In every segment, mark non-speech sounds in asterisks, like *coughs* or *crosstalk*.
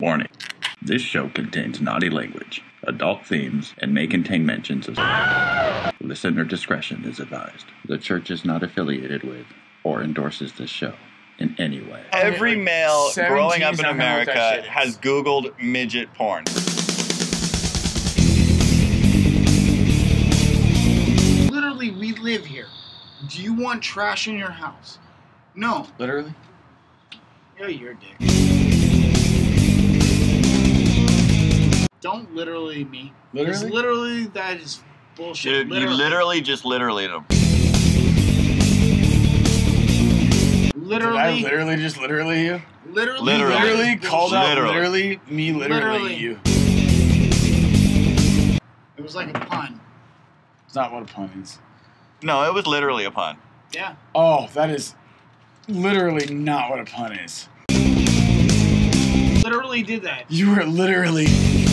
Warning. This show contains naughty language, adult themes, and may contain mentions of. Listener discretion is advised. The church is not affiliated with or endorses this show in any way. Every male 17 growing up in not gonna that America shit is. has Googled midget porn. Literally, we live here. Do you want trash in your house? No. Literally? Yeah, you're a dick. Don't literally me. 'Cause Literally? literally, that is bullshit. Dude, you literally just literally them. Literally. Did I literally, literally just literally you? literally, Literally. Literally called out Literally. literally me literally, Literally. you. It was like a pun. It's not what a pun is. No, it was literally a pun. Yeah. Oh, that is literally not what a pun is. Literally did that. You were literally Literally,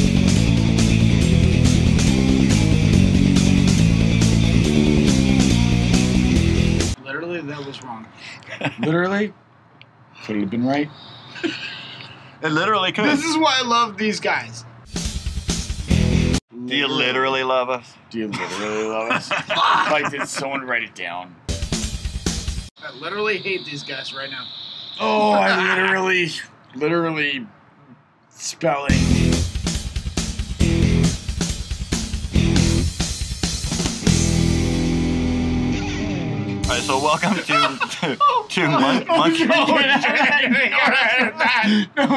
*laughs* literally could have been right. It literally could. This is why I love these guys. Do you literally love us? Do you literally love us? *laughs* like did someone write it down? I literally hate these guys right now. Oh, I literally *laughs* literally spelling. Right, so welcome to to, to Mon- *laughs* oh, Monkey. *laughs* no,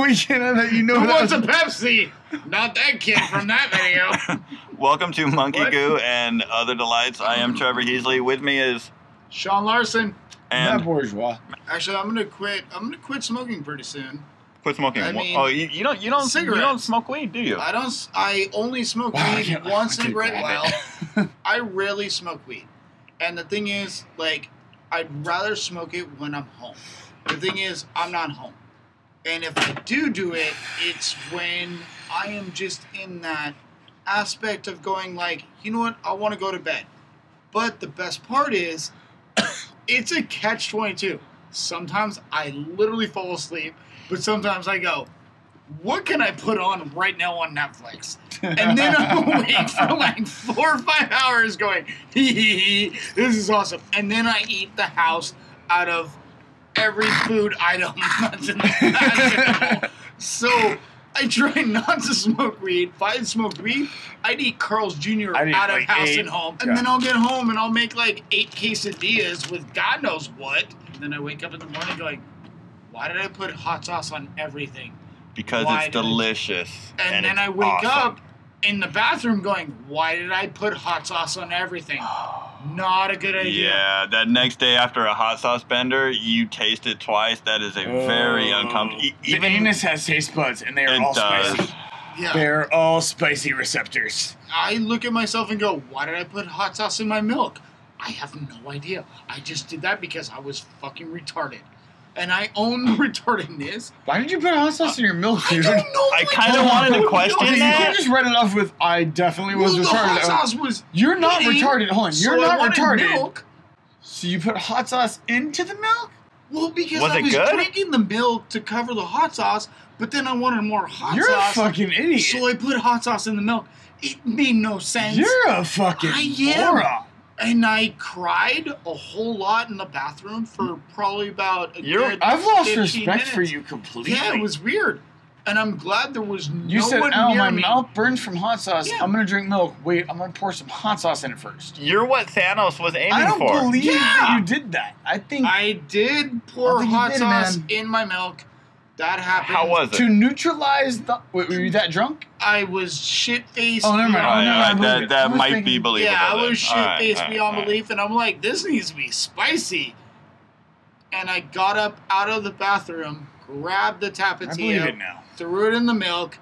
we can't have that. You know Who that wants a was- Pepsi? Not that kid from that video. *laughs* welcome to Monkey What? Goo and other delights. I am Trevor Heasley. With me is Sean Larson. Not and bourgeois. Actually, I'm gonna quit. I'm gonna quit smoking pretty soon. quit smoking. I mean, oh, you, you don't you don't you don't smoke weed, do you? I don't. s- I only smoke Wow, I weed can't- once in a can't great grab while. I rarely smoke weed, and the thing is, like, I'd rather smoke it when I'm home. The thing is, I'm not home, and if I do do it, it's when I am just in that aspect of going like, you know what, I want to go to bed. But the best part is, *coughs* it's a catch twenty two. Sometimes I literally fall asleep, but sometimes I go, what can I put on right now on Netflix? And then I'm awake *laughs* for like four or five hours going, hee hee hee, this is awesome. And then I eat the house out of every food item *laughs* that's in the. So I try not to smoke weed. If I smoked weed, I'd eat Carl's Jr. Out of like house eight. and home. And Yeah. then I'll get home and I'll make like eight quesadillas with God knows what. And then I wake up in the morning going, why did I put hot sauce on everything? Because Why it's did I- delicious. And, then it's I wake awesome. up in the bathroom going, why did I put hot sauce on everything? *sighs* Not a good idea. Yeah, that next day after a hot sauce bender, you taste it twice. That is a very Oh. uncomfortable. E- The even anus has taste buds, and they are all does. spicy. Yeah. They're all spicy receptors. I look at myself and go, why did I put hot sauce in my milk? I have no idea. I just did that because I was fucking retarded. And I own the *laughs* retardedness. Why did you put hot sauce uh, in your milk, I dude? don't know. I kinda I wanted to don't question know. You that. can't just write it off with "I definitely was Well, the retarded." hot sauce was. You're not hitting, retarded. Hold on, so you're I not wanted retarded. Milk. So you put hot sauce into the milk? Well, because Was I was good? drinking the milk to cover the hot sauce, but then I wanted more hot sauce. You're a fucking idiot. So I put hot sauce in the milk. It made no sense. You're a fucking I am. moron. And I cried a whole lot in the bathroom for probably about a You're- good I've lost 15 respect for you completely. Yeah, it was weird. And I'm glad there was You no said, one "Ow, near my me. mouth burns from hot sauce. Yeah. I'm gonna drink milk. Wait, I'm gonna pour some hot sauce in it first. You're what Thanos was aiming for. I don't for. believe Yeah. that you did that. I think I did pour I hot did, sauce man. in my milk. That happened. How was it? to neutralize the. Wait, were you that drunk? I was shit faced. Oh, never mind. Oh, right, no, all I that that I was might be believable. Yeah, I was shit faced all right, beyond all right. belief, and I'm like, this needs to be spicy. And I got up out of the bathroom, grabbed the I tapatio, it threw it in the milk,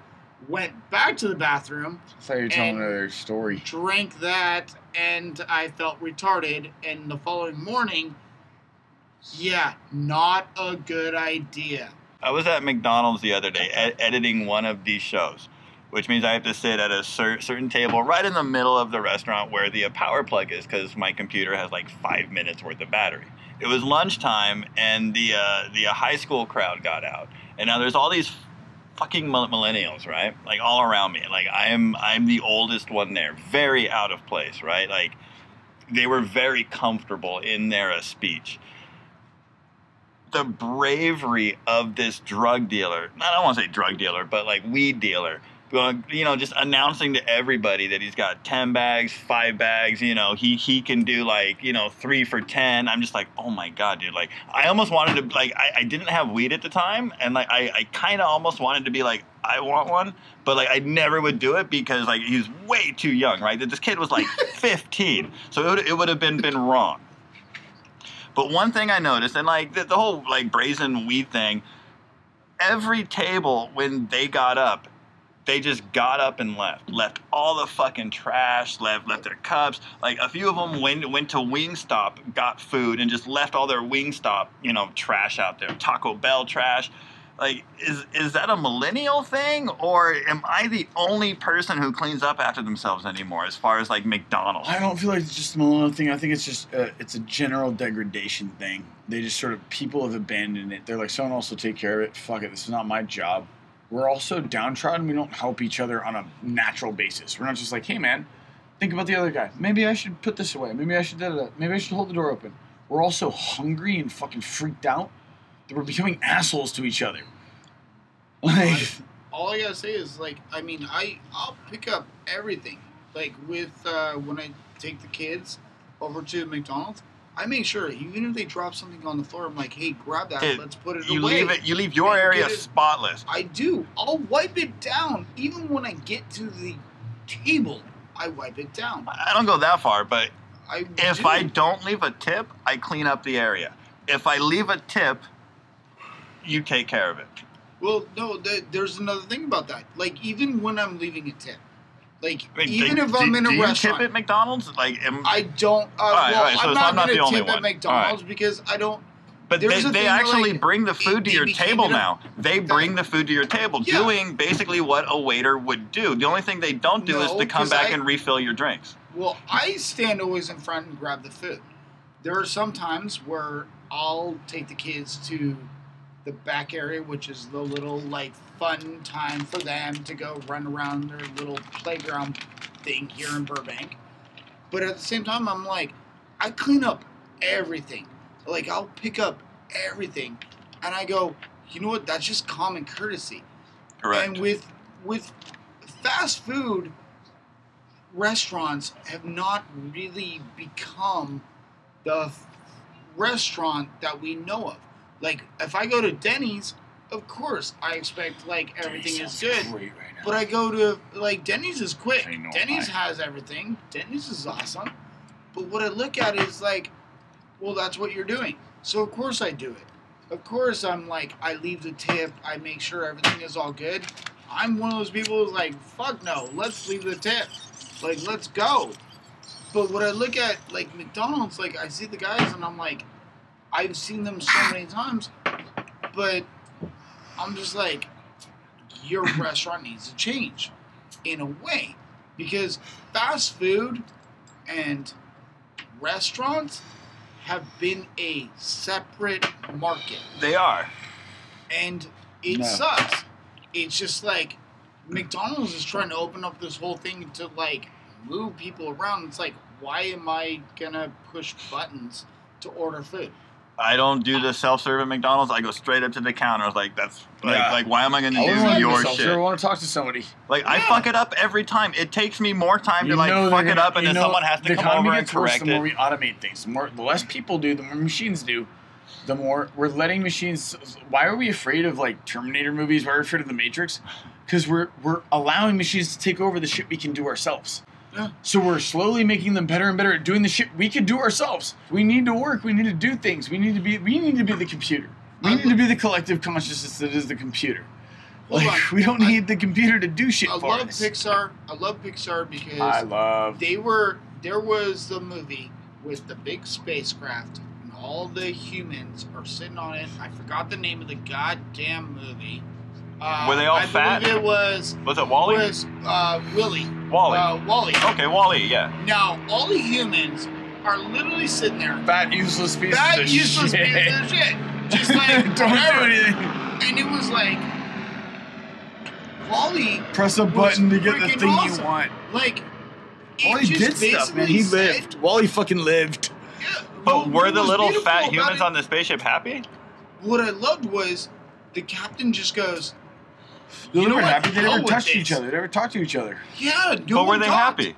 went back to the bathroom, I thought you were telling another story. drank that, and I felt retarded. And the following morning, yeah, not a good idea. I was at McDonald's the other day ed- editing one of these shows, which means I have to sit at a cer- certain table right in the middle of the restaurant where the uh, power plug is because my computer has like five minutes worth of battery. It was lunchtime and the uh, the uh, high school crowd got out, and now there's all these fucking millennials, right? Like all around me. Like I am I'm the oldest one there. Very out of place, right? Like they were very comfortable in their uh, speech. The bravery of this drug dealer, not I don't want to say drug dealer, but like weed dealer. You know, just announcing to everybody that he's got 10 bags, five bags, you know, he, he can do like, you know, three for 10. I'm just like, oh my God, dude. Like, I almost wanted to, like, I, I didn't have weed at the time. And like, I, I kind of almost wanted to be like, I want one, but like, I never would do it because like, he's way too young, right? That this kid was like *laughs* 15. So it would, it would have been, been wrong. But one thing I noticed, and like the, the whole like brazen weed thing, every table when they got up, they just got up and left. Left all the fucking trash. Left left their cups. Like a few of them went went to Wingstop, got food, and just left all their Wingstop, you know, trash out there. Taco Bell trash. Like, is is that a millennial thing, or am I the only person who cleans up after themselves anymore? As far as like McDonald's, I don't feel like it's just a millennial thing. I think it's just uh, it's a general degradation thing. They just sort of people have abandoned it. They're like, someone else will take care of it. Fuck it, this is not my job. We're also downtrodden. We don't help each other on a natural basis. We're not just like, hey man, think about the other guy. Maybe I should put this away. Maybe I should da da da. Maybe I should hold the door open. We're also hungry and fucking freaked out that we're becoming assholes to each other. Like, all I gotta say is like, I mean, I I'll pick up everything. Like with uh, when I take the kids over to McDonald's, I make sure even if they drop something on the floor, I'm like, hey, grab that, let's put it you away. leave it. You leave your And area spotless. I do. I'll wipe it down even when I get to the table. I wipe it down. I don't go that far, but I if do. I don't leave a tip, I clean up the area. If I leave a tip, you take care of it. Well, no, th- there's another thing about that. Like, even when I'm leaving a tip, like, even do- if I'm do- in a do you restaurant, tip at McDonald's? Like, am, I don't. Uh, All right, well, all right, so I'm not I'm not going the to only tip one. at McDonald's All because I don't. but they, they actually like, bring the food to your table now. They bring the food to your table, Yeah. doing basically what a waiter would do. The only thing they don't do is to come back I- and refill your drinks. Well, I stand always in front and grab the food. There are some times where I'll take the kids to the back area, which is the little like fun time for them to go run around their little playground thing here in Burbank. But at the same time, I'm like, I clean up everything. Like I'll pick up everything, and I go, you know what? That's just common courtesy. Correct. And with with fast food, restaurants have not really become the f- restaurant that we know of. Like if I go to Denny's, of course I expect like everything is good. Right. But I go to like Denny's is quick. Denny's why. has everything. Denny's is awesome. But what I look at is like, well, that's what you're doing. So of course I do it. Of course I'm like I leave the tip. I make sure everything is all good. I'm one of those people who's like, fuck no, let's leave the tip. Like let's go. But what I look at like McDonald's, like I see the guys and I'm like, I've seen them so many times, but I'm just like, your restaurant needs to change in a way. Because fast food and restaurants have been a separate market. They are. and it No. sucks. It's just like mcdonald's is trying to open up this whole thing to like move people around. It's like why am i gonna push buttons to order food I don't do the self serve at McDonald's. I go straight up to the counter. I was like, that's like, Yeah. like why am I going to do want your shit? sir. I want to talk to somebody. Like I fuck it up every time. It takes me more time You to like fuck they're it up, and then know, someone has the to come over and gets worse correct the more we automate things. The more, the less people do, the more machines do. The more we're letting machines. Why are we afraid of like Terminator movies? Why are we afraid of the Matrix? Because we're we're allowing machines to take over the shit we can do ourselves. Yeah. So we're slowly making them better and better at doing the shit we could do ourselves. We need to work. We need to do things. We need to be. We need to be the computer. We I need to be the collective consciousness that is the computer. Hold like on. we don't I- need the computer to do shit i for love us. pixar i love pixar because I love. they were there was the movie with the big spacecraft and all the humans are sitting on it i forgot the name of the goddamn movie uh, Were they all I fat? believe it was Was it WALL-E? was uh, willie WALL-E. uh, WALL-E okay, WALL-E. Yeah. now all the humans are literally sitting there Fat useless piece that of useless shit. piece of shit just *laughs* like Don't whatever. do anything. and it was like WALL-E Press a button to get the thing awesome. you want. like WALL-E did stuff, man. basically He said- lived. WALL-E fucking lived. Yeah, But well, were the little fat humans it- on the spaceship happy? What I loved was the captain just goes, They You know were what? happy. They never touched this. each other. They never talked to each other. "Yeah, no but were they talked." happy?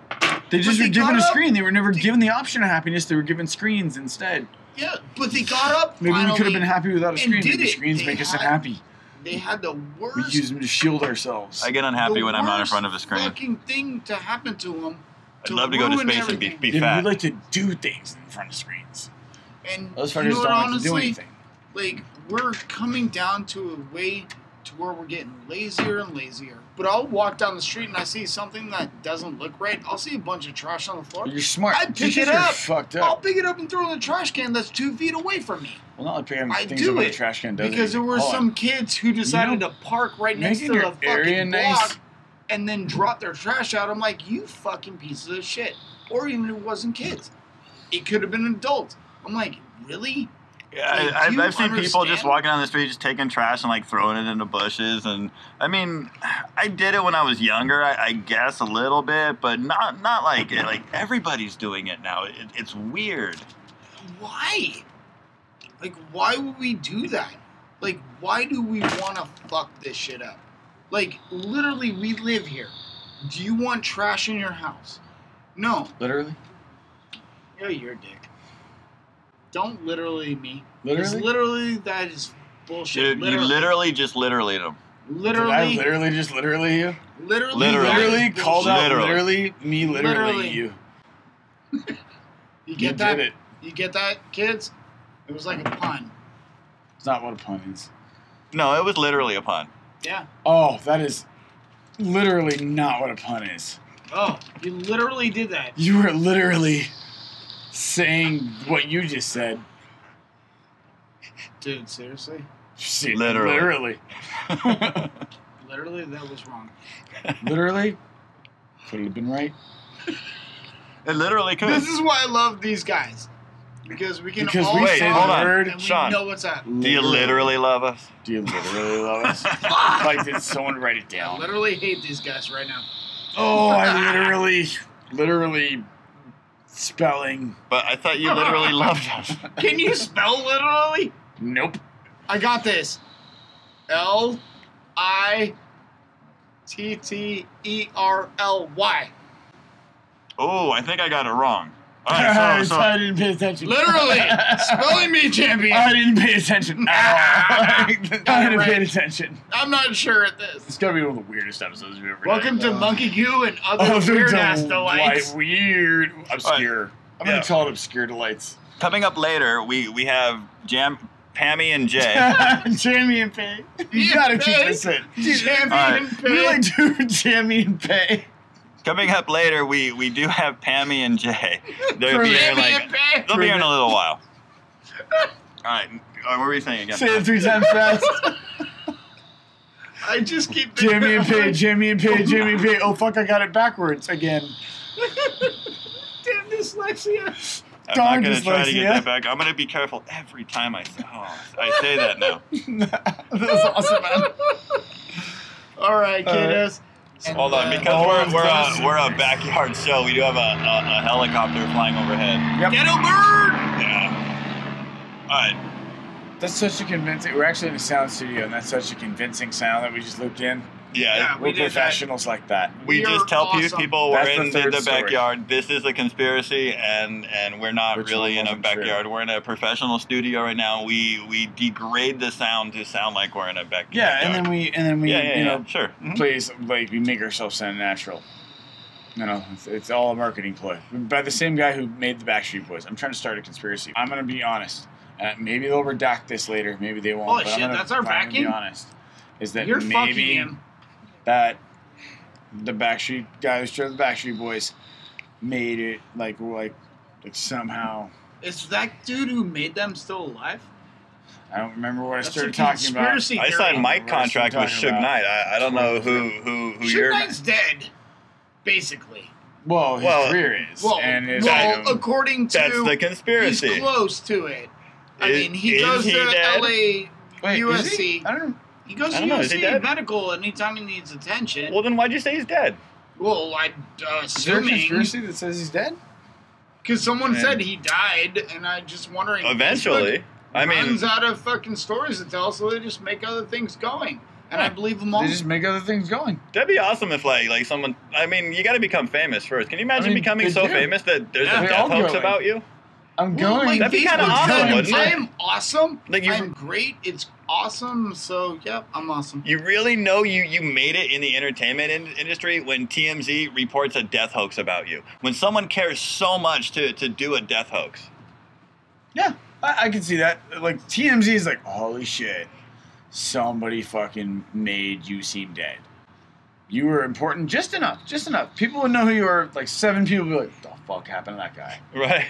They just they were given got a up- screen. They were never they- given the option of happiness. They were given screens instead. Yeah, but they got up. Maybe we could have been happy without a screen. did Maybe it. screens They make us unhappy. They had the worst. We use them to shield ourselves. I get unhappy the when I'm not in front of a screen. Fucking thing to happen to them. I'd love to go to space and be, be yeah, fat. we like to do things in front of screens. And Those you fuckers know don't what, like honestly, to do anything. like we're coming down to a way to where we're getting lazier and lazier. But I'll walk down the street and I see something that doesn't look right. I'll see a bunch of trash on the floor. You're smart. I pick it you're up. I'll pick it up and throw it in the trash can that's two feet away from me. Well, not like picking I things do over it the trash can does because there were Hold on. some kids who decided know, to park right next to the fucking area block and then drop their trash out. I'm like, you fucking pieces of shit. Or even if it wasn't kids, it could have been adults. I'm like, really? Yeah, Like, I, I've, you I've seen people just walking down the street, just taking trash and like throwing it into bushes. And I mean, *sighs* I did it when I was younger, I, I guess a little bit, but not not like like everybody's doing it now. It, it's weird. Why? Like, why would we do that? Like, why do we want to fuck this shit up? Like, literally, we live here. Do you want trash in your house? No. Literally? Yeah, you're a dick. Don't literally me. 'Cause Literally? literally, that is bullshit. Dude, you literally just literally them. Did I literally, literally just literally you? literally, Literally. Literally called out Literally. literally me literally, Literally. you. *laughs* You You get that? did it. You get that, kids? It was like a pun. It's not what a pun is. No, it was literally a pun. Yeah. Oh, that is literally not what a pun is. Oh, you literally did that. You were literally saying what you just said. Dude, seriously? Shit, Literally. Literally. *laughs* Literally, that was wrong. *laughs* literally. Could have been right. It literally could. This is why I love these guys. Because we can Because all we say hold the on. word. and we Sean. know what's up. Do you literally love us? Do you literally love us? *laughs* Like, did someone write it I down? literally hate these guys right now. Oh, I literally, literally spelling. But I thought you literally *laughs* loved us. Can you spell literally? Nope. I got this. L I T T E R L Y. Oh, I think I got it wrong. All right, so, *laughs* so I didn't pay attention. Literally, spelling bee champion. I didn't pay attention. *laughs* I didn't pay attention. I'm not sure at this. It's gotta be one of the weirdest episodes we've ever Welcome done. to Monkey Goo and other Oh, weird to ass delights. Like, weird, obscure. I'm gonna Yeah. call it obscure delights. coming up later, we we have Jam, Pammy, and Jay. *laughs* Jamie and Pay. You Yeah, gotta keep Pay. this in. Champion Alright. We pig. like do Jamie and Pay. Coming up later, we we do have Pammy and Jay. They'll be here like they'll be here in a little while. All right, uh, what were you saying again? Say it three times fast. I just keep thinking Jamie and of, Pay, like, Jamie and Pay, Jamie and Pay. Oh fuck, I got it backwards again. *laughs* Damn dyslexia. I'm darn not gonna try to get that back. I'm gonna be careful every time I say. Oh, I say that now. *laughs* that was awesome, man. *laughs* All right, All right. kiddos. And, Hold on, because we're of we're those- a, we're a *laughs* backyard show. We do have a, a, a helicopter flying overhead. Ghetto bird. Yeah. All right. That's such a convincing. We're actually in a sound studio, and that's such a convincing sound that we just looped in. Yeah. Yeah. We're we did that. professionals like that. We You're just tell pe- awesome. people we're That's in the, third the story. backyard. This is a conspiracy, and and we're not Which really in a wasn't true? backyard. We're in a professional studio right now. We we degrade the sound to sound like we're in a back- Yeah, backyard. and then we and then we yeah, yeah, you yeah, know sure. Mhm. plays like we make ourselves sound natural. You know, it's, it's all a marketing ploy by the same guy who made the Backstreet Boys. I'm trying to start a conspiracy. I'm gonna be honest. Uh, maybe they'll redact this later. Maybe they won't. Holy but I'm shit, that's our I'm backing? Be honest. Is that You're fucking maybe him. That the Backstreet guys, the Backstreet Boys, made it like like like somehow. Is that dude who made them still alive? I don't remember what I started talking about. conspiracy I signed my What else are we contract with talking Suge? Knight. I, I don't know who who who Suge you're. Knight's dead, basically. Well, his Well, career is, Well, and his well item- according to That's the conspiracy. he's conspiracy. close to it. I Is- mean, he is goes he to dead? L.A. Wait, is USC. he? I don't. He goes I to don't he dead? medical anytime he needs attention. Well, then why'd you say he's dead? Well, I uh, Is there a assuming conspiracy that says he's dead? because someone Man. said he died, and I just wondering. Eventually. I mean, runs out of fucking stories to tell, so they just make other things going, and I believe them all. They just make other things going. that'd be awesome if like like someone. I mean, you got to become famous first. Can you imagine mean, becoming so do. famous that there's Yeah, a they death hoax about you? I'm Well, going. like, That'd be kinda awesome, telling me wouldn't it? I'm awesome. Like you- I'm great. It's awesome. So yep, I'm awesome. You really know you you made it in the entertainment in- industry when TMZ reports a death hoax about you. When someone cares so much to to do a death hoax. Yeah, I, I can see that. Like TMZ is like, holy shit, somebody fucking made you seem dead. You were important just enough, just enough. People would know who you are. Like seven people would be like, the fuck happened to that guy? *laughs* Right.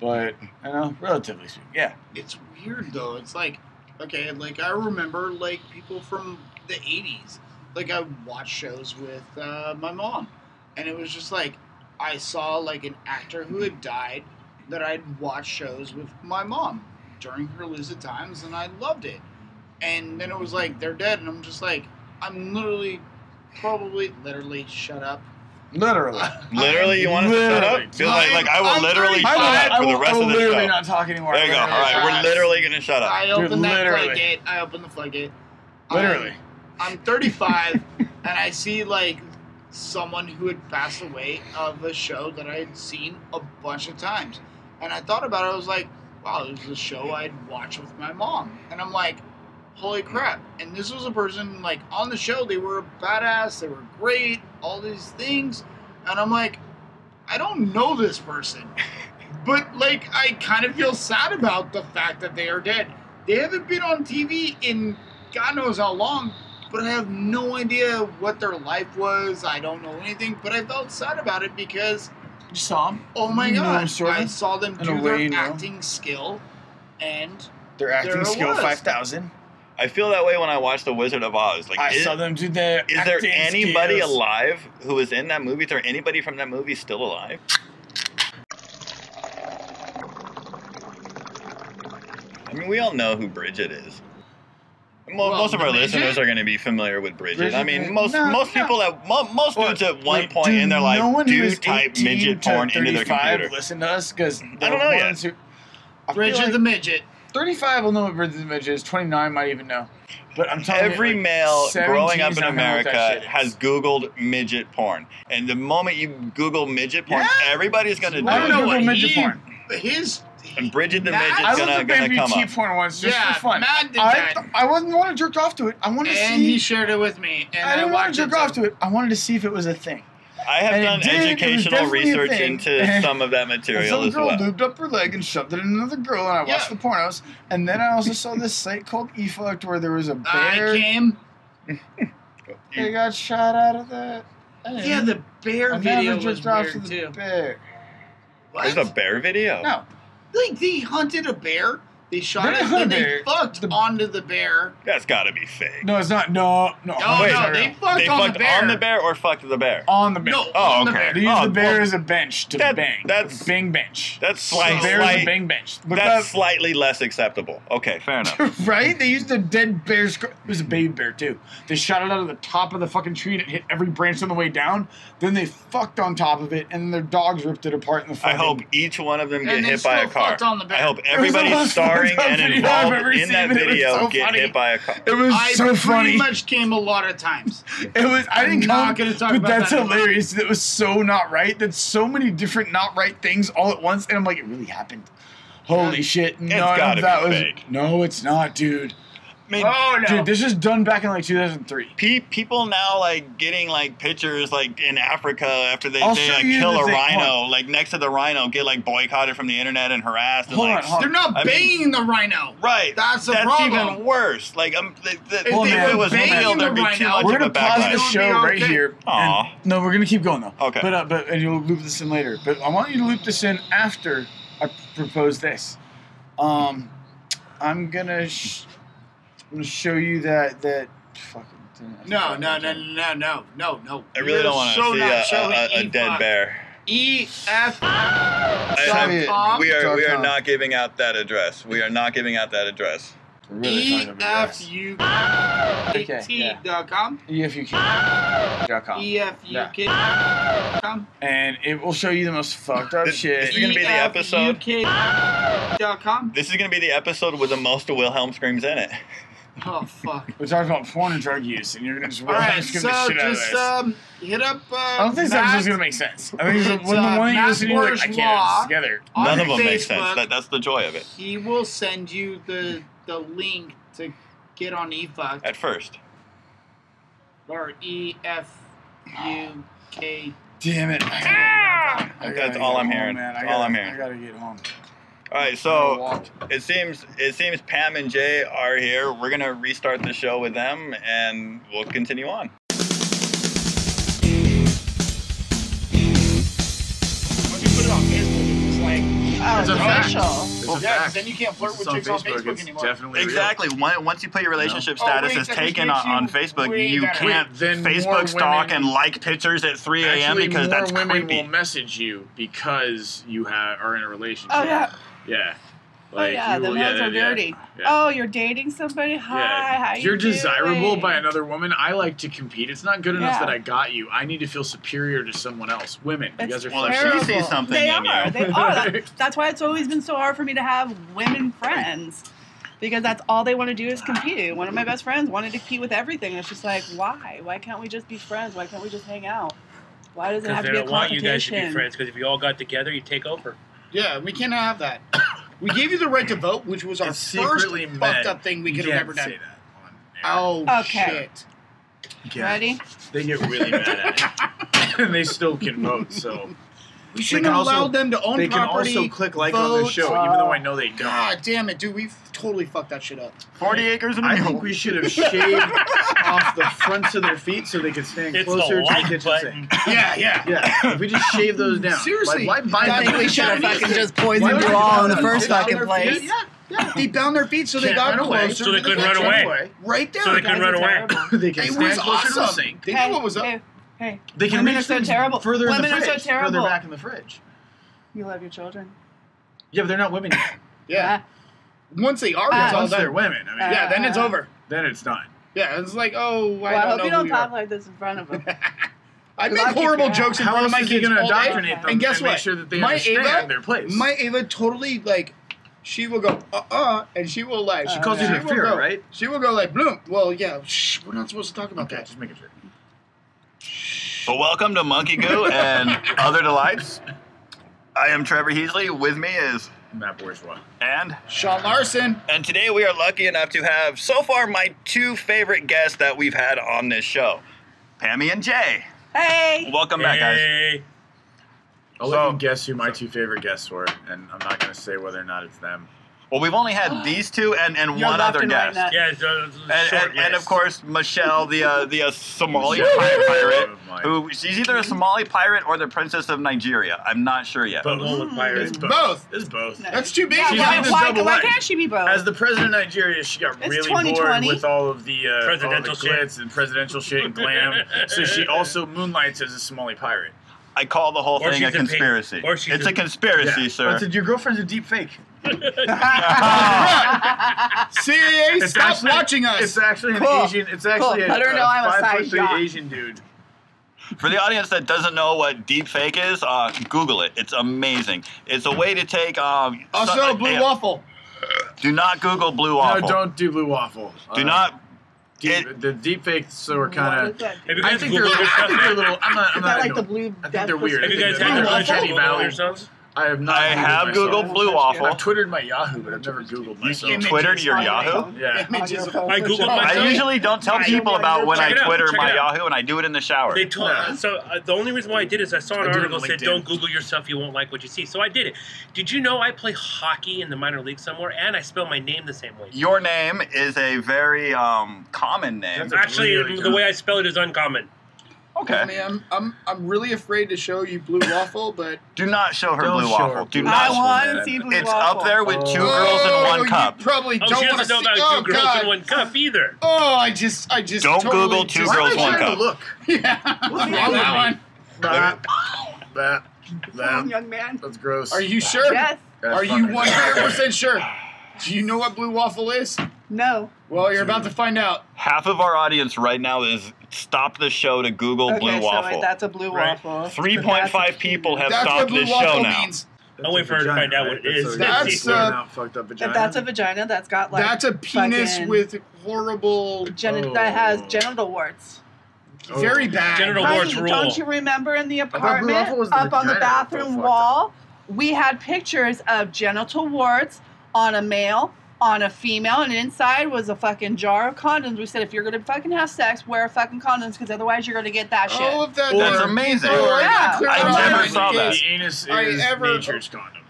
But you know, relatively speaking, yeah. It's weird though. It's like, okay, like I remember like people from the '80s. Like I watched shows with uh, my mom, and it was just like I saw like an actor who had died that I'd watched shows with my mom during her lucid times, and I loved it. And then it was like they're dead, and I'm just like, I'm literally, probably, literally, shut up. Literally. Literally, you want us to shut up? Feel like, like I will I'm literally shut I- up for the will- rest I will of the literally show. not talk anymore. There you go. All Literally. right, we're literally gonna shut up. I Dude, opened that literally. floodgate. I opened the floodgate. Literally. I'm 35 *laughs* and I see like someone who had passed away of a show that I had seen a bunch of times. And I thought about it, I was like, wow, this is a show I'd watch with my mom. And I'm like, holy crap. And this was a person like on the show, they were badass, they were great, all these things. And I'm like, I don't know this person. *laughs* But like I kind of feel sad about the fact that they are dead. They haven't been on TV in God knows how long, but I have no idea what their life was. I don't know anything, but I felt sad about it because You saw them? oh my You god. I saw them do their you know. acting skill, and Their acting skill was. five thousand. I feel that way when I watch The Wizard of Oz. Like, I is, saw them do their. is there anybody skills. alive who was in that movie? Is there anybody from that movie still alive? I mean, we all know who Bridget is. Mo- Well, most of our the listeners are going to be familiar with Bridget. Bridget, I mean, most no, most no. people at mo- most Well, dudes at one like, point do in their life no one who do is type midget porn into their 35 computer. Listen to us because I don't know yet. Who, I Bridget like the midget. 35 will know what Bridget the Midget is. 29 might even know. But I'm telling Every you, like, male growing up in not gonna know what that America has Googled midget porn, and the moment you Google midget porn, Yeah. everybody's going to do I I don't it. know Google what midget he, porn. His And Bridget the Matt- midget's gonna, looked at gonna come BT up. porn once just Yeah, for fun. Matt did I, that. I wasn't want to jerk off to it. I wanted to and see. he shared it with me, and I I, didn't want to jerk off to it. I wanted to see if it was a thing. I have And done did, educational research into *laughs* some of that And material some as girl well. lubed up her leg and shoved it in another girl, and I watched Yeah. the pornos. And then I also saw this site called eFucked where there was a bear. I came. *laughs* They got shot out of that. Yeah, the bear I video never was jerked off weird to too. the bear. There's a bear video. No, Like they hunted a bear, they shot They it, didn't hunt and a they fucked The- onto the bear. That's got to be fake. no, it's not. No, no. No, Wait, no, they fucked they on fucked the bear. on the bear or fucked the bear? on the bear. No, Oh, on the okay. bear. They used Oh, the bear well, as a bench to that- bang. that's- bang bench. That's The slight, bear is a slight, bang bench. Look that's up, slightly less acceptable. Okay, fair enough. *laughs* right? They used a dead bear. Sc- it was a baby bear too. They shot it out of the top of the fucking tree and it hit every branch on the way down. Then they fucked on top of it, and their dogs ripped it apart in the. Fucking. I Fucking, hope each one of them get And they hit by a still car. fucked on the bear. I hope was the everybody most starring *laughs* and video I've involved ever in that. It was video so get funny. hit by a car. It was I so pretty funny. much came a lot of times. *laughs* It was. I I'm didn't not come, gonna talk but about that's that anymore. hilarious. It was so not right. That's so many different not right things all at once, and I'm like, it really happened. Holy shit! None that be was. fake. No, it's not, dude. I mean, Oh no! Dude, this is done back in like 2003. pe- people now like getting like pictures like in Africa after they, I'll they like kill the a thing. rhino, like next to the rhino, get like boycotted from the internet and harassed. And, Hold like, on, hold They're not I mean- the rhino. Right. That's the That's problem. even worse. Like, um, the, the, If they if it was real, the there'd be too rhino- much We're of a gonna pause backlash. the show right okay. here. Aw. and- no, we're gonna keep going though. Okay. But uh, but and you'll loop this in later. But I want you to loop this in after I propose this. Um, I'm gonna sh- I'm gonna show you that that fucking. Thing. No, no, no, no, no, no, no. I really don't want to so see not a, showing a, a E dead bear. E F. I- Soviet. We are we are not giving out that address. We are not giving out that address. We're really talking about grass. EFUKT.com. EFUK.com. E EFUK.com. And it will show you the most fucked up This- shit. this is gonna be the episode. EFUK.com. This is going to be the episode with the most Wilhelm screams in it. *laughs* *laughs* Oh, fuck. We're talking about porn and drug use, and you're gonna just All right, *laughs* skip so the shit out of just this. um, hit up. Uh, I don't think this Matt episode's gonna make sense. I think *laughs* it's It's, when the uh, one you Matt listen to, you're like, I can't. It's together. None of them Facebook. make sense. That, that's the joy of it. He will send you the the link to get on eFuck At first. or E F U K. Damn it! I gotta, I gotta That's all I'm home, hearing. Man. I gotta, all I'm hearing. I gotta get home. All right, so it seems it seems Pam and Jay are here. We're gonna restart the show with them, and we'll continue on. When put it on Facebook, it's like Oh, It's a fact. official. It's a yeah, 'cause fact. then you can't flirt with It's on chicks on Facebook. Facebook It's anymore. definitely. Exactly. Once once you put your relationship Oh, status wait, as taken on, on Facebook, you can't Wait, then Facebook stalk and like pictures at 3 a.m. Because more that's women creepy. will message you because you have are in a relationship. Oh yeah. Yeah. oh yeah. The will- notes are yeah, dirty. yeah. Oh, you're dating somebody. Hi. Yeah. How you you're desirable doing? by another woman, I like to compete. It's not good enough Yeah. that I got you. I need to feel superior to someone else. Women, you guys are Well, if fucking- she sees terrible. something they in are. you- They are. *laughs* That- that's why it's always been so hard for me to have women friends. Because that's all they want to do is compete. One of my best friends wanted to compete with everything. It's just like, why? Why can't we just be friends? Why can't we just hang out? Why does it have to be a don't want you guys to competition? be friends. Because if you all got together, you take over. Yeah, we can't have that. We gave you the right to vote, which was our It's first secretly fucked meant- up thing we could have ever done. say that on air. Oh Okay. shit! You. Ready? They get really mad at it, and *laughs* *laughs* they still can vote. So We shouldn't can have also- allowed them to own they can also click like on the vote. show, even though I know they don't. God damn it, dude! We've totally fucked that shit up. 40 acres and a I think we should have shaved off the fronts of their feet so they could stand It's closer the to the kitchen button. sink. Yeah, yeah. Yeah, if we just shave those down. Seriously, like, why buy I I we should have fucking just poisoned Why you all in the first fucking their place. feet, Yeah, yeah. They bound their feet so they Can't got run away. closer. So they couldn't run away. Right there. So they couldn't run away. *laughs* they can It stand was closer to the sink. They Hey, knew what was up. Hey, hey. They can Women reach are so things terrible. further Women in the are so terrible. further back in the fridge. You love your children. Yeah, but they're not women yet. *coughs* Yeah. Once they are, it's all Once they're done. women, I mean, Uh, Yeah, then it's over. then it's done. Yeah, it's like, oh, I Well, I don't hope know you who don't talk are. like this in front of them. *laughs* I Because make I'll horrible your jokes in How front else of my is he kids going to all day. indoctrinate them And guess make what? sure that they My understand Ava- their place? My Ava totally like, she will go uh uh, and she will like. She calls you yeah. to will fear, go, right? She will go like, bloom. Well, yeah, shh, we're not supposed to talk about Okay, that. just making sure. So welcome to Monkey Goo *laughs* and Other Delights. I am Trevor Heasley. With me is Matt Bourgeois. and Sean Larson. and today we are lucky enough to have so far my two favorite guests that we've had on this show, Pammy and Jay. Hey! Welcome back, guys. Hey. I'll So- let you guess who my two favorite guests were, and I'm not going to say whether or not it's them. Well, we've only had *gasps* these two and, and You're one left other and right guest. nut. Yeah, it's a, it's a And, short and, and of course, Michelle, the uh, the uh, Somali Michelle. pi- pirate, Oh my- who she's either a Somali pirate or the princess of Nigeria. I'm not sure yet. But we'll look It's. Both. It's both. No. That's too big. Yeah, She's why, in the why, double why life. can't she be both? As the president of Nigeria, she got It's really bored with all of the uh, Presidential all the shit. glitz and presidential shit and glam. so she *laughs* also moonlights as a Somali pirate. I call the whole Or thing a she's a pig- conspiracy. or she's it's a- a conspiracy, Yeah. sir. That's a- your girlfriend's a deep fake. *laughs* CIA, It's stop actually- watching us. It's actually an Asian. It's actually Cool. a, Let her know I'm a five size foot three. Asian dude. For the audience that doesn't know what deep fake is, uh, Google it. It's amazing. It's a way to take. Um, also, so- blue yeah. waffle. Do not Google blue waffle. No, don't do blue waffle. Do Uh, not. Deep, it- the deep fakes are kind of. that? Have you I guys think they're. I think they're a little. I'm not. I'm Is not like into the blue I think they're weird. Have you I guys think had they're your Blue lunch Valley. yourselves? I have not. I Googled have myself. Googled blue waffle. I've twittered my Yahoo, but I've never Googled myself. You Twittered your your Yahoo? Yeah. Images of- I Googled I usually don't tell Right. people about when I Check it out, Twitter check my out. Yahoo, and I do it in the shower. They told Yeah. so uh, the only reason why I did is I saw an I it on article that said LinkedIn. don't Google yourself, you won't like what you see. So I did it. Did you know I play hockey in the minor league somewhere, and I spell my name the same way? Your name is a very um, common name. That's a Actually, really the good- way I spell it is uncommon. I Okay. mean, I'm, I'm, I'm really afraid to show you blue waffle, but *laughs* Do not show her Don't blue show her waffle. Do blue I not. want to see blue It's waffle. up there with two Oh. girls in one oh, you cup. probably Oh, don't she want to doesn't know see. about Oh two girls God. in one cup either. *laughs* Oh, I just, I just. Don't totally Google two just- girls, am one cup. look? *laughs* Yeah. What's wrong that with me? one. Bah, bah, Come young man. That's gross. Are you sure? Yes. That's Are you 100 percent sure? Do you know what blue waffle is? No. Well, you're about to find out. Half of our audience right now is stop the show to Google Okay, blue so waffle. that's a blue Right. waffle. Three point five people have That's stopped blue this show waffle now. means. I'll wait for her to vagina, find out right? what it is. That's, a fucked up vagina. That's a vagina, that's got like That's a penis with horrible, geni- that has Oh. genital warts. Oh. very bad. Genital Honey, warts rule. Don't you remember in the apartment the up on the bathroom fucked wall? We had pictures of genital warts on a male, on a female, and inside was a fucking jar of condoms. We said if you're gonna fucking have sex, wear fucking condoms because otherwise you're gonna get that shit. All of that. That's amazing. Oh, I Yeah. gotta I that never saw that. case- The anus I is ever- nature's condom.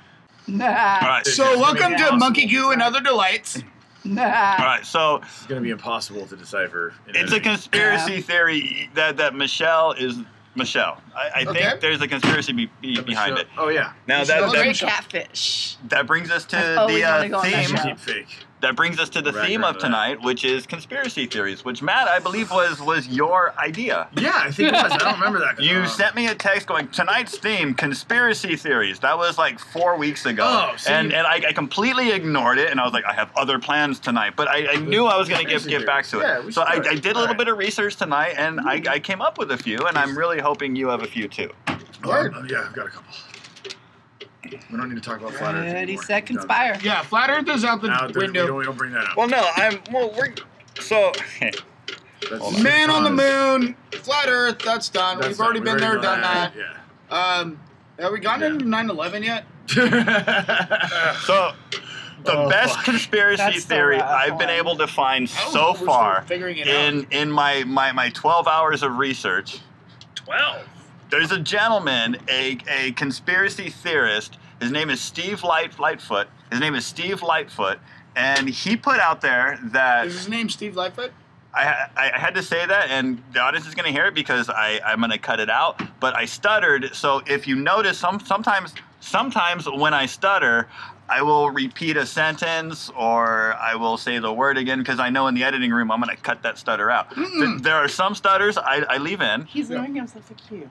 Nah, All right, So, welcome to Monkey Goo and Other Delights. nah. all right. So It's going to be impossible to decipher. it's a editing. conspiracy theory that that Michelle is Michelle. I, I Okay. think there's a conspiracy be, be, The behind show- it. Oh, yeah. Now Michelle that is that, Great Michelle. catfish. that brings us to I've the wanted to go uh, theme. show. Deep fake. That brings us to the Right, theme right, of right. tonight, which is conspiracy theories. Which Matt, I believe, was was your idea. Yeah, I think it was. I don't remember that. You Um, sent me a text going, tonight's theme, conspiracy theories. That was like four weeks ago. Oh, see- and and I, I completely ignored it, and I was like, I have other plans tonight. But I, I knew I was going to get, get back to it. Yeah, so I. I did a little bit of research tonight, and I, I came up with a few, and I'm really hoping you have a few too. Word. Um, yeah, I've got a couple. We don't need to talk about flat Earth Ready, anymore. set, Done. Yeah, flat Earth is out the Now, there- we, window. don't, we don't bring that up. Well, no, I'm, well, we're, so, That's- Man on the moon, flat Earth. That's done. that's We've already we been there, done that. that. Um, have we gotten Yeah. into 9/11 yet? Yeah. *laughs* so the Oh, best fuck. conspiracy That's the theory rough I've been one. able to find I was so hoping we're far figuring it out. in, in my, my, my 12 hours of research 12. There's a gentleman, a, a conspiracy theorist. His name is Steve Light, Lightfoot. His name is Steve Lightfoot, and he put out there that Is his name Steve Lightfoot? I, I, I had to say that, and the audience is going to hear it because I, I'm going to cut it out. But I stuttered, so if you notice, some sometimes sometimes when I stutter, I will repeat a sentence or I will say the word again because I know in the editing room I'm going to cut that stutter out. Mm. Th- there are some stutters I, I leave in. He's doing himself so cute.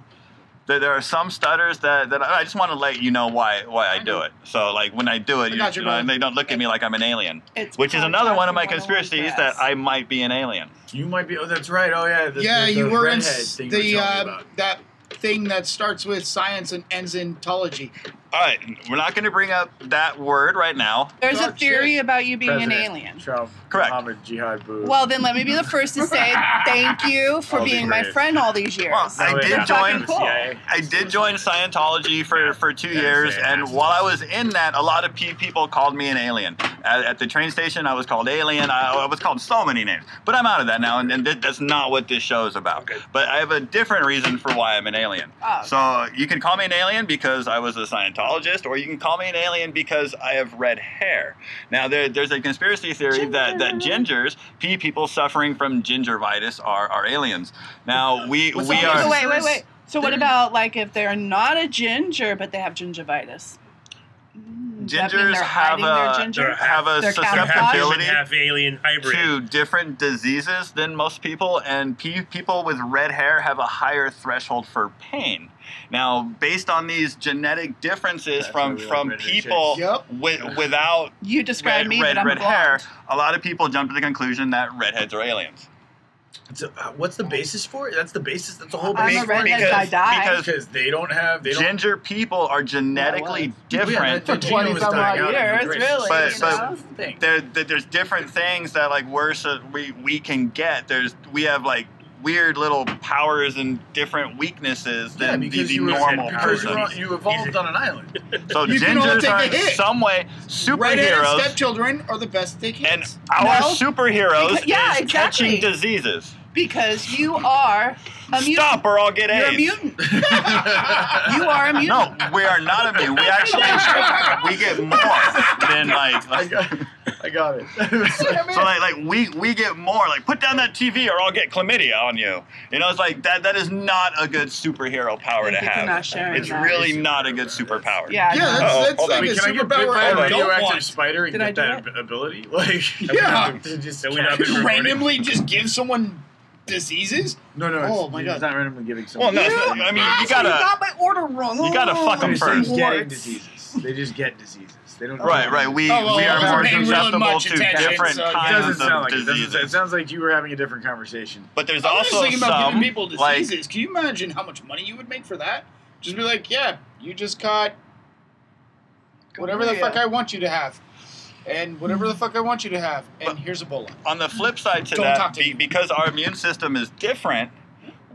There, there are some stutters that, that I I just want to let you know why why I, I do it. So like when I do it, I you, you, you know, brother. they don't look at me like I'm an alien. It's Which is another one of my conspiracies that I might be an alien. You might be. Oh, that's right. Oh, yeah. The, yeah, the, the you were in thing the uh, that thing that starts with science and ends in tology. All right, we're not going to bring up that word right now. There's a Dark theory about you being President an alien. Trump, Correct. Muhammad Jihad Boo. Well, then let me be the first to say *laughs* thank you for I'll be being my great. friend all these years. Well, I did yeah. join- cool. I did join Scientology for, for two years, and while I was in that, a lot of people called me an alien. At, at the train station, I was called alien. I, I was called so many names, but I'm out of that now, and, and that's not what this show is about. Okay. But I have a different reason for why I'm an alien. Oh, okay. So you can call me an alien because I was a Scientologist, or you can call me an alien because I have red hair. Now there, there's a conspiracy theory that, that gingers, pe- people suffering from gingivitis, are, are aliens. Now we we are. Wait, wait, wait. So what about like if they're not a ginger but they have gingivitis? Mm, does that mean Gingers have a ginger? Have a They're Half susceptibility half alien hybrid. to different diseases than most people, and pe- people with red hair have a higher threshold for pain. Now, based on these genetic differences That's from why we like from people Yep. with, without You describe red, me, red, but I'm red blonde. hair, a lot of people jump to the conclusion that redheads are aliens. So, uh, what's the basis for it? That's the basis. That's the whole I'm a basis. for redhead, I die. because Because they don't have. They don't. ginger people are genetically Yeah, Yeah, different. that- that For gene 20 some odd years, the race. really, But- but- there, there- there's different things that like we're so, we we can get. There's we have like weird little powers and different weaknesses Yeah, than the, the you normal because you, person. you evolved on an island. So You gingers are in some way Redheaded superheroes, stepchildren are the best they can. and our No. superheroes Because- yeah, is exactly. catching diseases. Because you are a mutant. Stop, or I'll get You're a mutant. *laughs* You are a mutant. No, we are not a mutant. We actually we get more than like. I got, I got it. *laughs* So like, like we we get more like put down that TV or I'll get chlamydia on you. You know, it's like that. That is not a good superhero power to Thank you have. not sharing It's that. really not a good superpower. Yeah. yeah, no. that's, that's hold like Wait, a can I get bit superpower by I a don't radioactive want. spider and Did I get do that ab- ability? Like, Yeah. *laughs* to just Have we not been recording? randomly just give someone diseases? No, no. Oh my god. Not randomly giving Well, someone. no, it's I mean, you gotta- You got my order wrong. you gotta fuck oh, 'em They're first. getting diseases. They just get diseases. They don't. Right, right. We Oh, well, we are more susceptible to different so, yeah. Doesn't kinds sound of diseases. it. Doesn't, it sounds like you were having a different conversation. But there's I'm just also thinking about some giving people like diseases. Can you imagine how much money you would make for that? Just be like, yeah, you just caught whatever the fuck I want you to have and whatever the fuck I want you to have, and but here's bullet On the flip side to don't that, to be, because our immune system is different,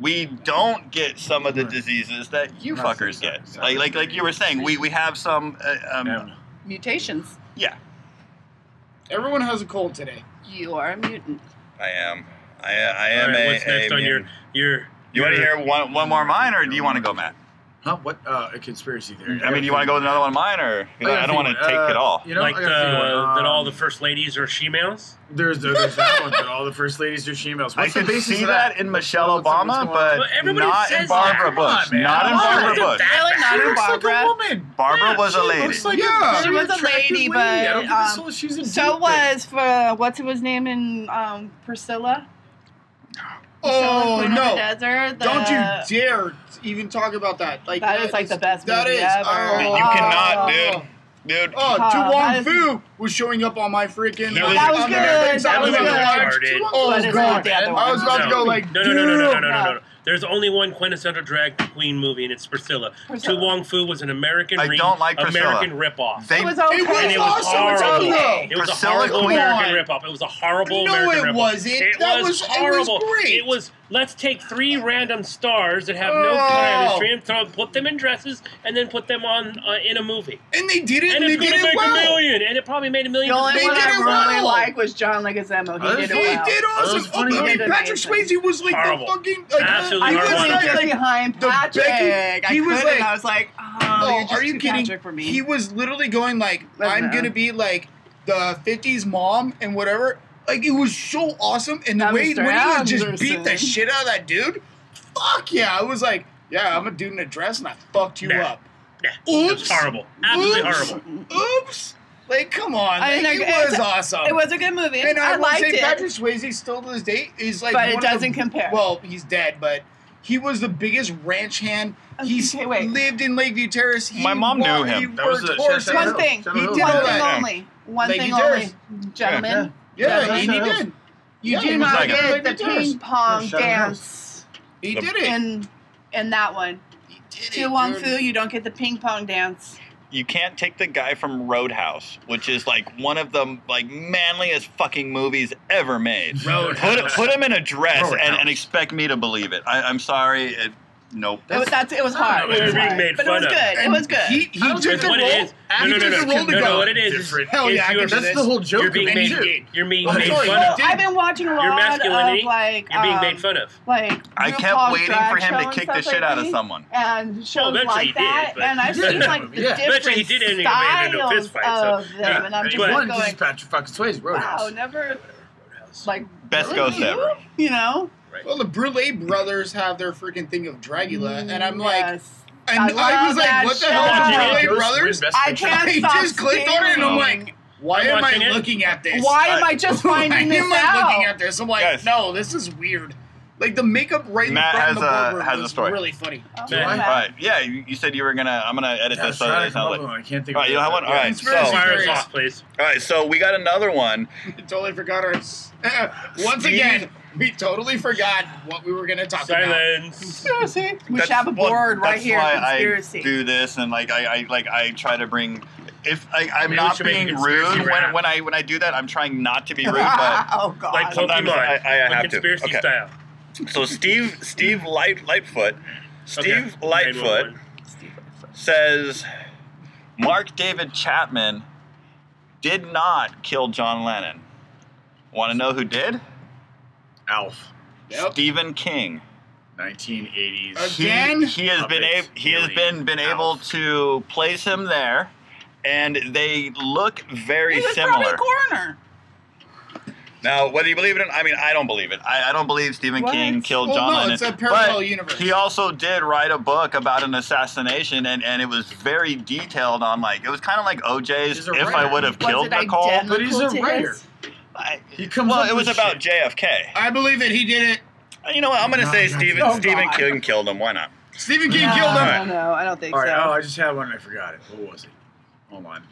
we don't get some of the diseases that you fuckers get. Like like like you were saying, we we have some uh, um, mutations. Yeah. Everyone has a cold today. You are a mutant. I am. I, I am right, a, What's a next mutant. on your your? You want to hear one one more mine, or do you want to go, Matt? Huh? What uh, a conspiracy theory? I mean, you want to go with another one of mine, or you know, I, I, don't want to take uh, it all. You know, like the, um, uh, that all the um, first ladies are shemales. There's there's that one that all the first ladies are shemales. What's I can see that? that? in Michelle what's Obama, what's but well, not in Barbara that. Bush. On, not in Barbara Bush. Really not in Barbara. Like a woman. Barbara yeah, was a lady. Like yeah, a she was a lady, lady. but um, so was for what's his name in um, Priscilla. Oh so no! Desert, the, Don't you dare even talk about that. Like that, that is like the best. That is. Oh, you cannot, oh. dude. Dude, oh, uh, To Wong is, was showing up on my freaking. No, that was good. That was good. Oh god, I was about to go like. No, no, no, no, no, no, no. There's only one quintessential drag queen movie, and it's Priscilla. Priscilla. To Wong Foo was an American. I don't like American ripoff. They, it was okay. It was, and it was awesome. horrible. Okay. It was a horrible Queen. American ripoff. It was a horrible no, American ripoff. No, it wasn't. It that was, was horrible. It was, great. It was let's take three random stars that have no chemistry and throw, put them in dresses and then put them on uh, in a movie. And they did it. And, and it's going to make well. a million. And it probably made a million. The only one I really well. like was John Leguizamo. He did it. He did awesome. I mean, Patrick Swayze was like horrible. the fucking. Like, Absolutely I was like, behind Patrick. Becky, he I was like, I was like, oh, oh are you kidding? Patrick for me. He was literally going like, Let I'm going to be like the 50s mom and whatever like it was so awesome, and the way when he just beat the shit out of that dude, fuck yeah! I was like, yeah, I'm a dude in a dress, and I fucked you Nah. up. Yeah, Oops. horrible. Absolutely Oops. horrible. Oops. Like, come on, I like, mean, it was awesome. It was a good movie. And I, I, liked say it. Patrick Swayze still to this day is like, But it one doesn't the, compare. Well, he's dead, but he was the biggest ranch hand. He Okay, lived in Lakeview Terrace. He My mom knew him. He That was a- One thing. He One did thing only. One Lady thing only, gentlemen. Yeah, yeah and he did. You yeah, do not like get the ping pong dance. He did it. In, in that one. He did it. To Wong Foo, you don't get the ping pong dance you can't take the guy from Roadhouse, which is like one of the like manliest fucking movies ever made. Roadhouse. Put, put him in a dress and, and, expect me to believe it. I, am sorry, it, Nope. It was that's it was hard. It was being but it was good. It was good. He, he took the role. What it is. No, no, no, no, no, no, no. What it is? Different. Hell yeah, you're, that's the whole joke. You're being made. You're being made sorry, fun well, of. I've been watching a lot of like. You're being made um, fun of. Like I kept waiting for him to kick the shit out of someone. And shows like that, and I've *laughs* seen like the different styles of them, and I'm just going. Patrick fucking Wow, never. Like best ghost ever. You know. Right. Well, the Boulet brothers have their freaking thing of Dragula, mm, and I'm mm, like, and I, I, was like, what the show. hell is Boulet brothers? I can't I just clicked on it, and I'm like. Why am I looking at this? Why am I just finding this out? Why am I looking at this? I'm like, no, this is weird. Like the makeup right Matt in front has of the a, has a story. Really funny. Oh, Yeah, you, said you were gonna. I'm gonna edit yeah, this. Uh, so like. I can't think. All right, you have one. All right, so off, please. All right, so we got another one. *laughs* totally forgot our. *laughs* Once Steve again, we totally forgot what we were going to talk Silence. about. Silence. We should have a board well, right here. conspiracy. I do this, and like I, I, like I try to bring. If I, I'm Maybe not being rude when, when, I when I do that, I'm trying not to be *laughs* rude. But oh, God. like Pokemon, I, I, like have conspiracy to. Okay. style. So Steve Steve Light Lightfoot Steve okay. Lightfoot says Mark David Chapman did not kill John Lennon. Want to know who did? Alf. Yep. Stephen King. 1980s. Again? He, he has been ab- he has been been Alf. able to place him there, and they look very he was similar. Probably a coroner. Now, whether you believe it or not, I mean, I don't believe it. I, I don't believe Stephen What? King killed Well, John no, Lennon. it's a parallel but universe. He also did write a book about an assassination, and, and it was very detailed on like it was kind of like OJ's. If I would have killed Nicole, But he's a writer. his? I, he comes. Well, it was about shit. JFK. I believe that he did it. Uh, you know what? I'm going to no, say no, Stephen no, Stephen King killed him. Why not? Stephen King killed him. No, no, I don't think All right. so. Oh, I just had one and I forgot it. What was it? Hold on.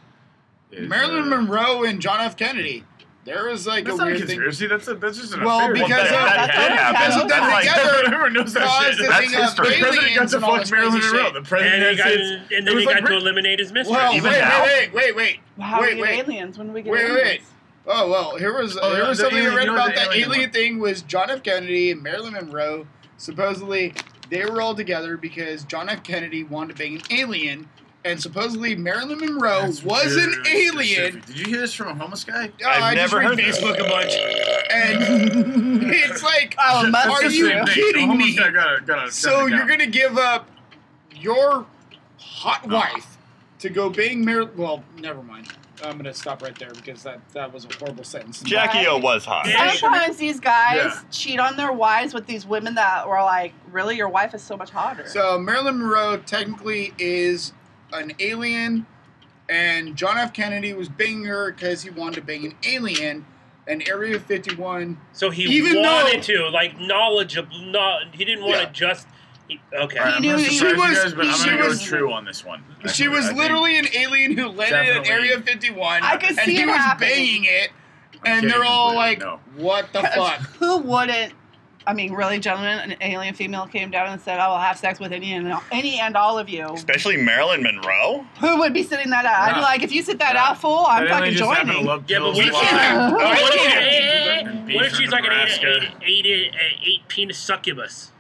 Is, Marilyn uh, Monroe and John F. Kennedy. There is like that's a weird a conspiracy. Thing. That's a that's just an well, affair. because well, that, that, that, that happened. That's like, together. *laughs* Knows that shit. The that's history. The president got to fuck Marilyn Monroe. The president and, got, and then he got, like got to eliminate his mistress. Well, Even wait, now? wait, wait, wait, wait. Well, how wait, we get wait. aliens? When do we get wait, aliens? Wait, wait. Oh well, here was Oh, here was something alien- I read about the that alien alien thing was John F. Kennedy and Marilyn Monroe. Supposedly, they were all together because John F. Kennedy wanted to bang an alien, and supposedly Marilyn Monroe That's was very an alien. specific. Did you hear this from a homeless guy? Oh, I've I never read heard this. Facebook a bunch, *laughs* and it's like, *laughs* Oh, are you true. The kidding homeless me? guy got a, got a So you're gonna give up your hot wife to go bang Mar? Well, never mind. I'm gonna stop right there because that that was a horrible sentence. Jackie O was hot. Yeah. Sometimes these guys Yeah. cheat on their wives with these women that were like, really, your wife is so much hotter. So Marilyn Monroe technically is an alien, and John F. Kennedy was banging her because he wanted to bang an alien. And Area 51. So he Even wanted though- to, like, knowledgeable. Not he didn't want Yeah. to just. He, okay. I'm knew gonna he- She was- you guys, but I'm she gonna go was- true on this one. *laughs* She I was think- literally an alien who landed at Definitely. Area 51. I could and see he it was happening. banging it, and they're all like, no. "What the fuck?" Who wouldn't? I mean, really, gentlemen, an alien female came down and said, "I will have sex with any and any and all of you." Especially Marilyn Monroe. Who would be sitting that out? I'd be Yeah. like, if you sit that Yeah. out full, I'm That fucking just happened to joining. love Yeah, but what if lot. she's, Yeah. Oh, what if, Oh, she's- what if she's like an eight, Nebraska. eight, eight, eight, eight penis succubus?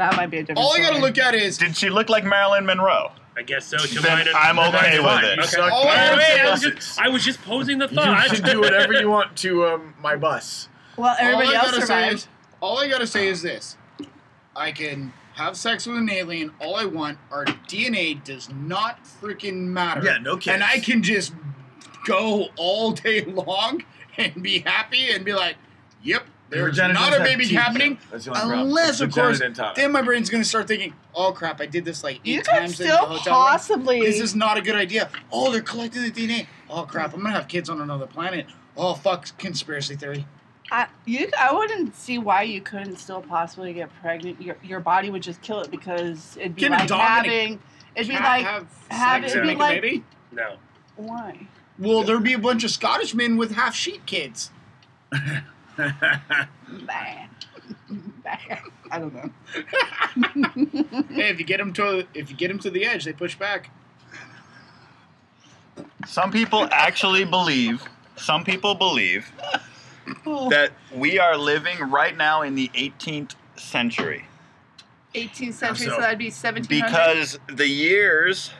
That might be a different. All I gotta look at is Did she look like Marilyn Monroe? I guess so. Then mine I'm okay with it. Okay. suck. All Wait, I wait, I was just, I was just posing the thought. You thought. can do *laughs* whatever you want to um, my bus. Well, everybody all I else gotta say survived. is, all I gotta say is this: I can have sex with an alien all I want. Our DNA does not freaking matter. Yeah, no kidding. And I can just go all day *laughs* long and be happy and be like, "Yep, there's not a baby happening." That's the only problem. Unless, of course, then my brain's gonna start thinking, "Oh crap, I did this like eight You could times in the still hotel room. possibly. This is not a good idea. Oh, they're collecting the DNA. Oh crap, I'm gonna have kids on another planet. Oh fuck, conspiracy theory. I, you, I wouldn't see why you couldn't still possibly get pregnant. Your, your body would just kill it because it'd be Can like dog and a having. It'd be like have have sex it and be make like- a baby. No. why? Well, there'd be a bunch of Scottish men with half sheep kids. *laughs* Bah. Bah. I don't know. *laughs* Hey, if you get them to if you get them to the edge, they push back. Some people actually believe. Some people believe that we are living right now in the 18th century 18th century, so? so that'd be 1700. because the years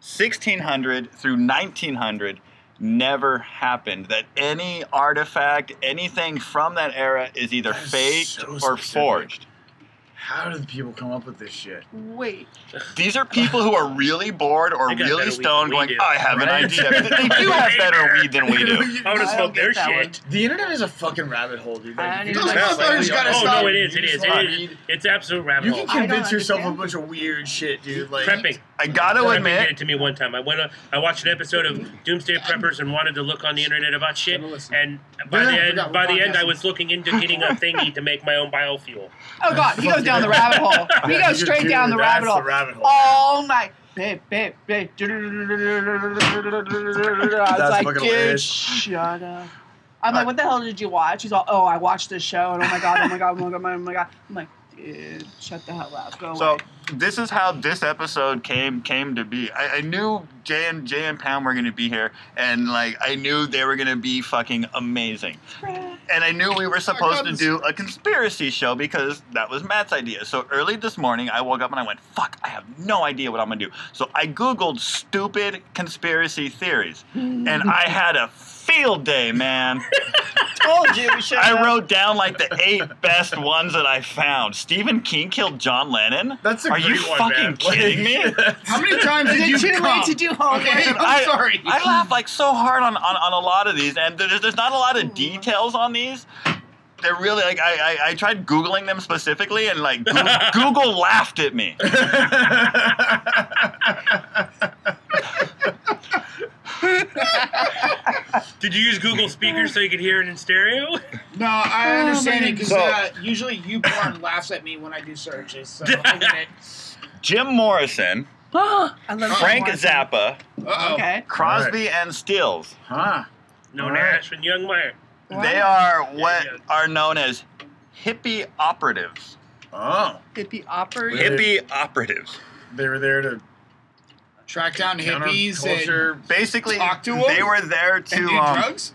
1600 through 1900 never happened. That any artifact, anything from that era is either That is faked so or specific. forged. How did people come up with this shit? Wait, These are people who are really bored or really better stoned going, do. I have an idea. They do have *laughs* better weed than we do. *laughs* I would I have don't smoked their that shit. The internet is a fucking rabbit hole, dude. Like, don't you even know. have Those gotta Oh stop. no, it is. you It just is. It want is. weed. It's absolute rabbit hole. You can convince yourself of a bunch of weird shit, dude. Like Prepping. I gotta Prepping did admit, it to me one time. I went. On, I watched an episode of Doomsday Preppers and wanted to look on the internet about shit. And by Yeah, the end, by the end, I was looking into getting a thingy to make my own biofuel. *laughs* oh god, he goes down the rabbit hole. *laughs* He Yeah, goes straight dude, down the that's rabbit hole. The rabbit hole. Oh my, babe, babe, babe. *laughs* I was That's like, dude, shut up. I'm like, what the hell did you watch? He's all, oh, I watched this show, and oh my god, oh my god, oh my god, oh my god. I'm like, dude, shut the hell up, go So away. This is how this episode came came to be. I, I knew Jay and Jay and Pam were gonna be here, and like I knew they were gonna be fucking amazing. And I knew we were supposed to do a conspiracy show because that was Matt's idea. So early this morning, I woke up and I went, "Fuck! I have no idea what I'm gonna do." So I googled stupid conspiracy theories, and I had a field day, man. *laughs* Told you we should. I wrote down like the eight best ones that I found. Stephen King killed John Lennon. That's a Are you one, fucking man. kidding me? How many times did you it too come? late to do homework? Okay, I'm I- sorry. I laugh like so hard on, on, on a lot of these, and there's, there's not a lot of details on these. They're really like I, I, I tried googling them specifically, and like Goo- *laughs* Google laughed at me. *laughs* *laughs* Did you use Google speakers so you could hear it in stereo? No, I understand it because So- uh, usually you porn laughs at me when I do searches. So *laughs* I get it. Jim Morrison *gasps* I love Frank Martin. Zappa, Uh-oh. Okay. Crosby, and Stills. Huh. No All right. Nash and Youngmeyer. They are what Yeah, yeah. are known as hippie operatives. Oh. Hippie opera. Hippie operatives. They were there to Track down hippies and, culture. Basically, Talk to 'em? they were there and to do um, drugs.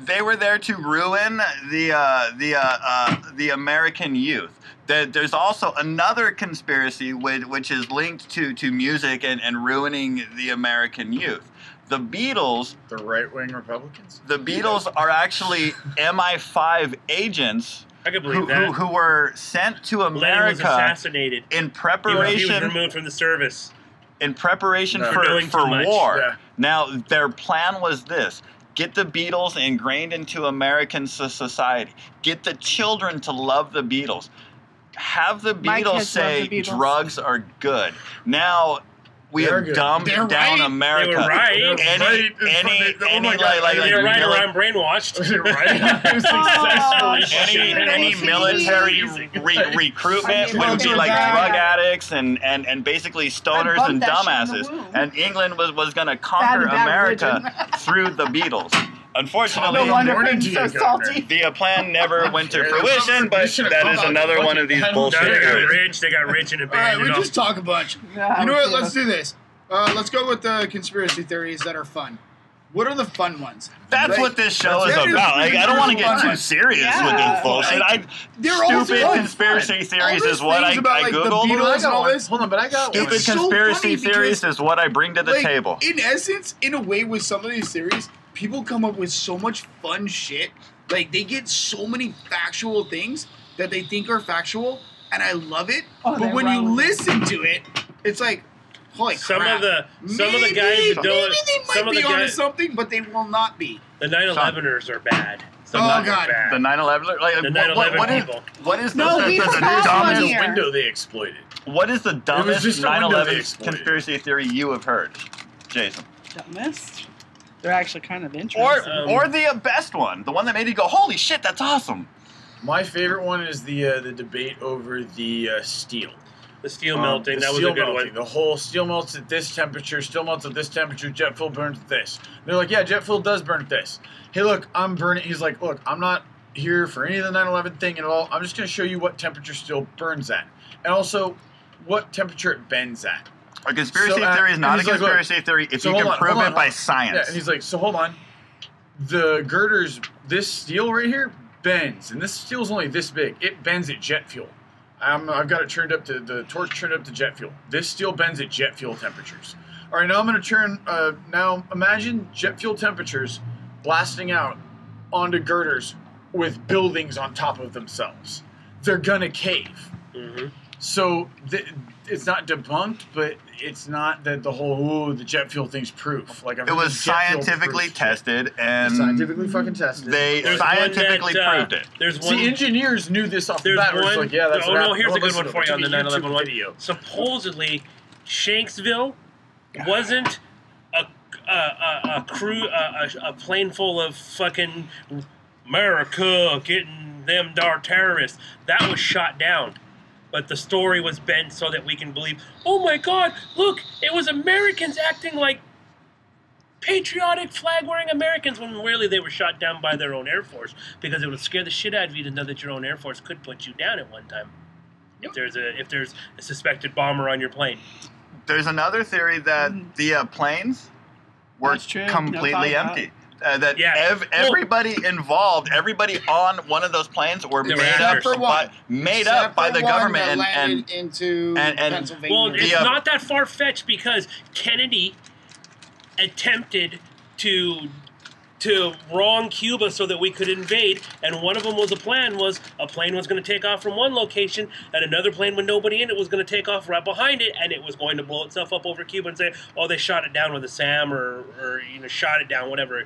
they were there to ruin the uh, the uh, uh, the American youth. There- There's also another conspiracy which, which is linked to, to music and, and ruining the American youth. The Beatles, The right wing Republicans. the Beatles are actually MI5 agents I can who, believe that. who, who were sent to Lennon was America assassinated. in He was, he was removed from the service. In preparation No. for, For doing for too much. war. Yeah. Now, their plan was this get the Beatles ingrained into American society, get the children to love the Beatles, have the Beatles say the Beatles. drugs are good. Now, we They're have good. dumbed They're down right. America. They were right. They're Any, right in front any, of- oh any, my God, like, like, I like They're right mili- around brainwashed. *laughs* right? *laughs* Successfully. any, any military re- recruitment I mean, would be like bad. drug addicts and, and, and basically stoners and that shit in dumbasses. And England was, was going to conquer America through the Beatles. Unfortunately, No wonder morning so salty. the uh, plan never *laughs* went to fruition, but you should've that come is out another one of these fucking bullshit they got rich, they got rich and All right, we just talk a bunch. *laughs* Yeah, You know what? Let's do this. Uh, let's go with the conspiracy theories that are fun. What are the fun ones? That's Like, what this show is it. about. Like, I don't want to get too Fun. serious with Yeah. this bullshit. I, They're all stupid fun. conspiracy All theories is what I, things about, I like, the googled. Beatles- Hold on, all this- Hold on, but I got Stupid one. It's so conspiracy theories because, is what I bring to the like, table. In essence, in a way, with some of these theories, people come up with so much fun shit. Like they get so many factual things that they think are factual, and I love it. Oh, but they're when you listen to it, it's like, holy Some crap. of the some of the Maybe- guys that don't maybe they might some of be the onto guys something, but they will not be. the 9/11ers are bad. Some Oh, of them are God. bad. The 9/11, like The what, what, 9/11 what is people. what is No, the, we the, the, dumbest here. window they exploited. what is the dumbest just a window they 9/11 conspiracy theory you have heard, Jason? Dumbest. They're actually kind of interesting. Or Um, or the uh, best one, the one that made you go, "Holy shit, that's awesome." My favorite one is the uh, the debate over the uh, steel. The steel Um, melting, the that was a good melting. one. The whole steel melts at this temperature, steel melts at this temperature, jet fuel burns at this. They're like, yeah, jet fuel does burn at this. Hey, look, I'm burning. He's like, look, I'm not here for any of the 9/11 thing at all. I'm just going to show you what temperature steel burns at, and also what temperature it bends at. A conspiracy So, uh, theory is not a he's like, conspiracy theory if so you can on, prove on, it by science. Yeah, and he's like, so hold on. The girders, this steel right here bends, and this steel's only this big. It bends at jet fuel. I'm, I've got it turned up to the torch turned up to jet fuel. This steel bends at jet fuel temperatures. All right, now I'm going to turn. Uh, now imagine jet fuel temperatures blasting out onto girders with buildings on top of themselves. They're gonna cave. hmm So th- it's not debunked, but it's not that the whole ooh, the jet fuel thing's proof. Like I've it was the jet fuel scientifically tested, and scientifically fucking tested. they There's scientifically one that, uh, proved it. There's one. See, engineers knew this off the bat. where one. It's like, yeah, that's oh no, happened. here's Oh, a good one for you on the Give 9/11 one. video. Supposedly, Shanksville wasn't a a, a, a crew a, a, a plane full of fucking America getting them dar terrorists. That was shot down. But the story was bent so that we can believe, oh my god, look, it was Americans acting like patriotic flag wearing Americans when really they were shot down by their own Air Force because it would scare the shit out of you to know that your own Air Force could put you down at one time. If there's a if there's a suspected bomber on your plane. There's another theory that Mhm. the uh, planes were That's true. No completely thought about empty. Uh, that Yeah. ev- Well- everybody involved, everybody on one of those planes were made up actors. by, one. made Except up by the government and, and into and- and- Pennsylvania. Well, it's The, not that far fetched because Kennedy attempted to to wrong Cuba so that we could invade, and one of them was a plan was a plane was going to take off from one location, and another plane with nobody in it was going to take off right behind it, and it was going to blow itself up over Cuba and say, "Oh, they shot it down with a SAM or or you know shot it down, whatever."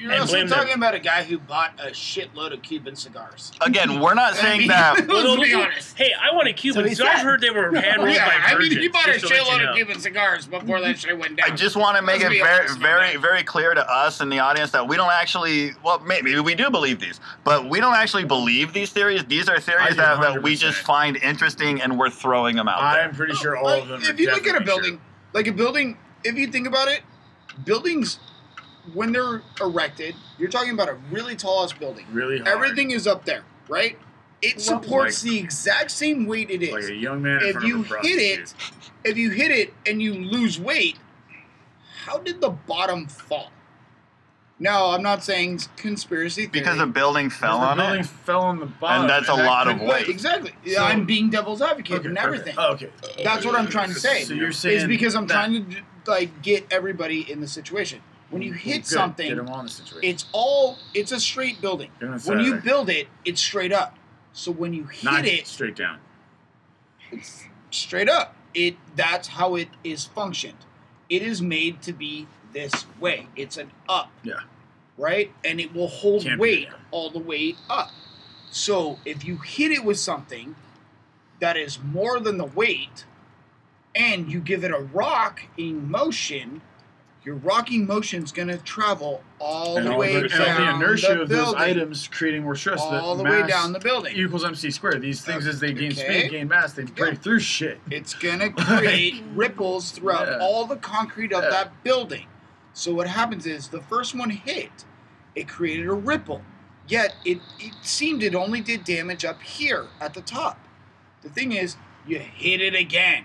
You're And also blame them. talking about a guy who bought a shitload of Cuban cigars. Again, we're not *laughs* saying that. *laughs* Well, Let's be honest. Hey, I want a Cuban. So So I've heard they were *laughs* hand rolled Yeah, by I mean, virgins. he bought a just to let you shitload know. of Cuban cigars before that shit went down. I just want to make Let's it very, honest, very, man. very clear to us and the audience that we don't actually. Well, maybe we do believe these, but we don't actually believe these theories. These are theories that, that we just find interesting and we're throwing them out. I'm pretty sure all Like, of them. If are you look at a building, true. like a building, if you think about it, buildings, when they're erected, you're talking about a really tall ass building. really hard. Everything is up there, right? It Well, supports like- the exact same weight it is. like a young man in if front you of a hit it, if you hit it and you lose weight, how did the bottom fall? No, I'm not saying conspiracy theory. Because the building fell the on building it. fell on the bottom, And that's a that lot of could- weight. exactly. So- I'm being devil's advocate Okay, and okay. everything. Oh, okay. That's what I'm trying to say. So you're saying is because I'm that- trying to like get everybody in the situation. When you hit Good, something, get 'em on the situation. it's all it's a straight building. When you build it, it's straight up. So when you hit not it, straight down. it's straight up. It that's how it is functioned. It is made to be this way. It's an up. Yeah. Right? And it will hold Can't weight all the way up. So if you hit it with something that is more than the weight and you give it a rock in motion, your rocking motion is going to travel all and the all way the, and down the inertia the of those items creating more stress. all that the way down the building. equals mc squared. These things, uh, as they gain Okay. speed, gain mass, they break through shit. It's gonna *laughs* create *laughs* ripples throughout Yeah. all the concrete of Yeah. that building. So what happens is the first one hit, it created a ripple. Yet it, it seemed it only did damage up here at the top. The thing is, you hit it again.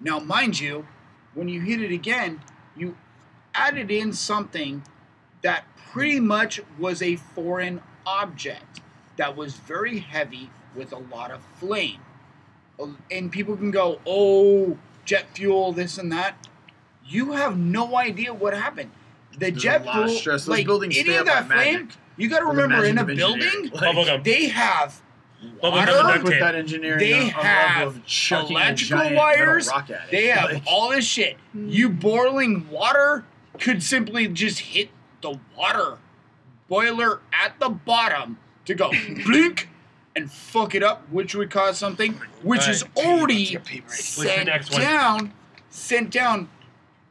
Now, mind you, when you hit it again, you added in something that pretty much was a foreign object that was very heavy with a lot of flame and people can go, "Oh, jet fuel, this and that." You have no idea what happened. The There's jet a lot of fuel, stress. Those like buildings any of that flame, magic. you got to remember in a building, engineering. Bubblegum. they have Bubblegum water, and Like duct with tape. that engineering, They a- a have of a electrical giant wires, rock it. they have Like, all this shit. You hmm. boiling water could simply just hit the water boiler at the bottom to go hmm. blink and fuck it up, which would cause something which is already What's sent down. Sent down.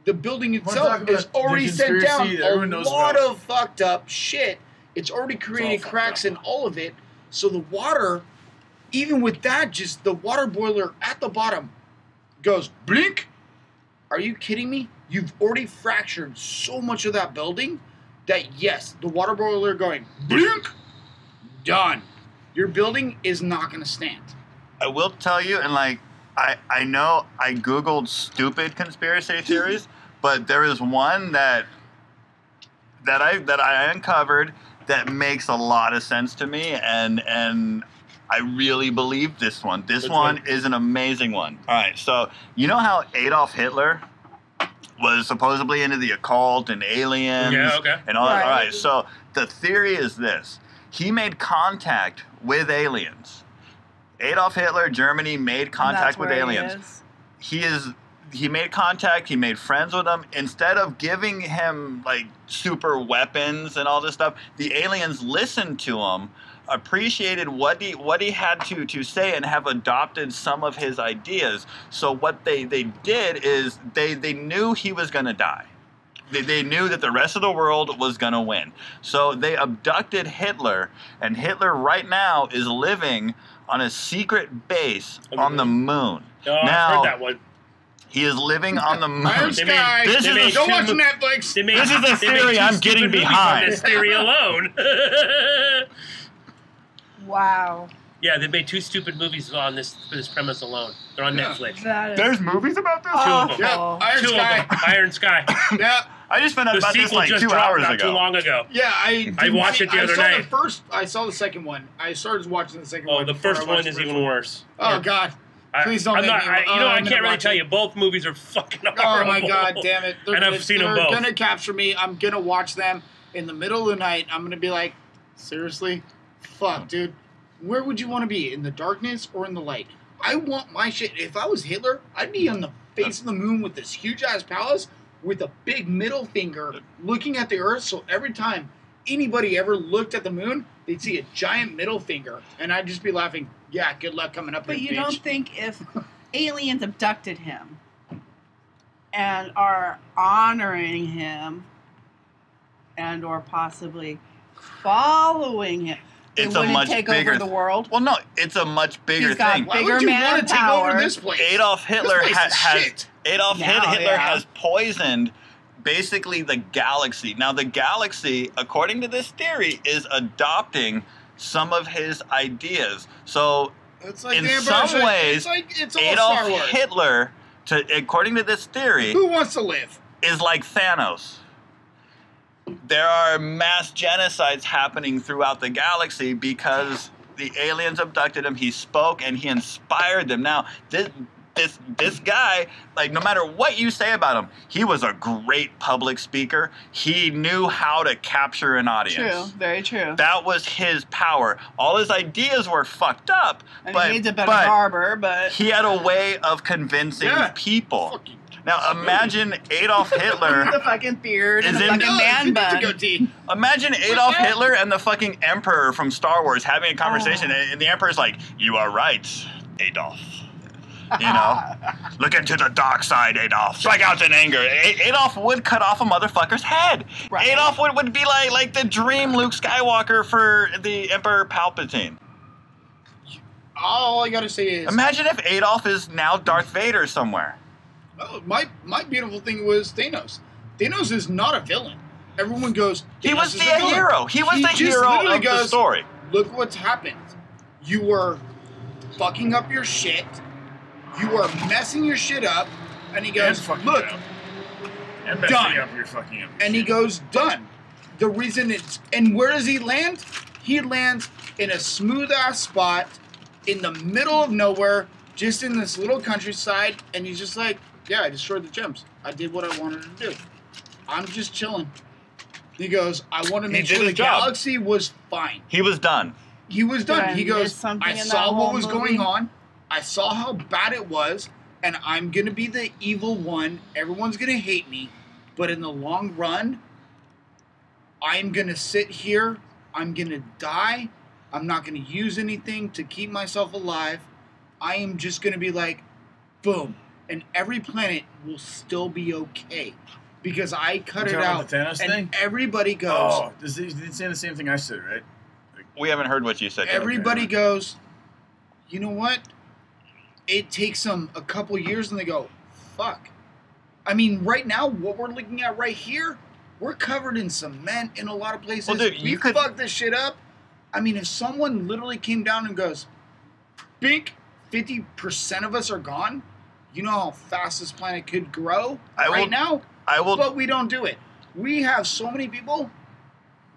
The building itself is already sent down a lot about? of fucked up shit. It's already created cracks up. in all of it. So the water, even with that, just the water boiler at the bottom goes blink. Are you kidding me? You've already fractured so much of that building that yes, the water boiler going blink, done. Your building is not going to stand. I will tell you, and like, I, I know I Googled stupid conspiracy *laughs* theories, but there is one that that I that I uncovered that makes a lot of sense to me and and I really believe this one. This Which one, one? is an amazing one. All right, so you know how Adolf Hitler was supposedly into the occult and aliens Yeah, okay. and all that. All Right. right, so the theory is this: he made contact with aliens. Adolf Hitler, Germany, made contact with where he aliens is. he is he made contact he made friends with them instead of giving him like super weapons and all this stuff the aliens listened to him appreciated what he what he had to to say and have adopted some of his ideas. So what they they did is they they knew he was going to die. They, they knew that the rest of the world was going to win. So they abducted hitler and hitler right now is living on a secret base oh, On the moon. Oh, I've heard that one. He is living on the oh, moon. Iron They Sky. This they is made Don't two watch Netflix. They made, This is a theory I'm getting behind. This theory alone. *laughs* Wow. yeah, they made two stupid movies on this this premise alone. They're on Yeah. Netflix. There's movies about this. Two of them. Yeah. Iron Two Sky. of them. Iron Sky. *laughs* Yeah, I just found out The about this like just two dropped hours not ago. too long ago. yeah. I I watched see- it the I other saw night. The first, I saw the second one. I started watching the second Oh, one. the first one the is first even one. worse. Oh God. I, Please don't I'm not, me- I, you know, I I'm can't really tell it. you. Both movies are fucking horrible. Oh my God, damn it! They're, And I've seen 'em they're gonna capture me. I'm gonna watch them in the middle of the night. I'm gonna be like, seriously, fuck, dude. Where would you want to be? In the darkness or in the light? I want my shit. If I was Hitler, I'd be on the face of the moon with this huge ass palace, with a big middle finger looking at the Earth. So every time anybody ever looked at the moon, they'd see a giant middle finger, and I'd just be laughing. Yeah, good luck coming up But here, you bitch." don't think if *laughs* aliens abducted him and are honoring him and or possibly following him, they It's a wouldn't much take bigger over the world? Well, no, it's a much bigger He's got thing. Why bigger would you want to take over manpower. this place? Adolf Hitler this place ha- is has shit. Adolf Now, Hitler yeah. has poisoned basically the galaxy. Now the galaxy, according to this theory, is adopting some of his ideas. So It's like in some ways, it's like it's Adolf Hitler, to according to this theory, Who wants to live? is like Thanos. There are mass genocides happening throughout the galaxy because the aliens abducted him. He spoke and he inspired them. Now, this this this guy, like no matter what you say about him, he was a great public speaker. He knew how to capture an audience. True, very true. That was his power. All his ideas were fucked up, and but, he needs a better but barber, but he had a way of convincing Yeah. people. Now imagine Adolf *laughs* Hitler. the fucking beard and Is the in- fucking No, man bun. goatee. *laughs* Imagine Adolf? Hitler and the fucking Emperor from Star Wars having a conversation, Oh. and the Emperor's like, "You are right, Adolf. You know, look into the dark side, Adolf. Strike out in anger." A- Adolf would cut off a motherfucker's head. Right. Adolf would, would be like like the dream Luke Skywalker for the Emperor Palpatine. All I gotta say is, Imagine if Adolf is now Darth Vader somewhere. oh, my my beautiful thing was Thanos. Thanos is not a villain. Everyone goes. He "Thanos was is the a villain." hero. He was the just hero literally of the goes, story. Look what's happened. You were fucking up your shit. You are messing your shit up. And he goes, And fucking look, up. And messing done. up your fucking up. and he goes, done. The reason it's and where does he land? He lands in a smooth ass spot in the middle of nowhere, just in this little countryside, and he's just like, Yeah, I destroyed the gems. I did what I wanted to do. I'm just chilling. He goes, I want to make sure the his job. galaxy was fine. He was done. He was done. Did I he miss goes, I saw what was movie?" going on. I saw how bad it was, and I'm gonna be the evil one. Everyone's gonna hate me, but in the long run, I'm gonna sit here. I'm gonna die. I'm not gonna use anything to keep myself alive. I am just gonna be like, boom, and every planet will still be okay because I cut You it out, the Thanos and thing? everybody goes. Oh, this is, he's saying the same thing I said, right? We haven't heard what you said. yet. everybody goes, you know what? It takes them a couple years and they go, fuck. I mean, right now, what we're looking at right here, we're covered in cement in a lot of places. Well, dude, we you could- fuck this shit up. I mean, if someone literally came down and goes, bink, 50% of us are gone, you know how fast this planet could grow I right will- now? I will. But we don't do it. We have so many people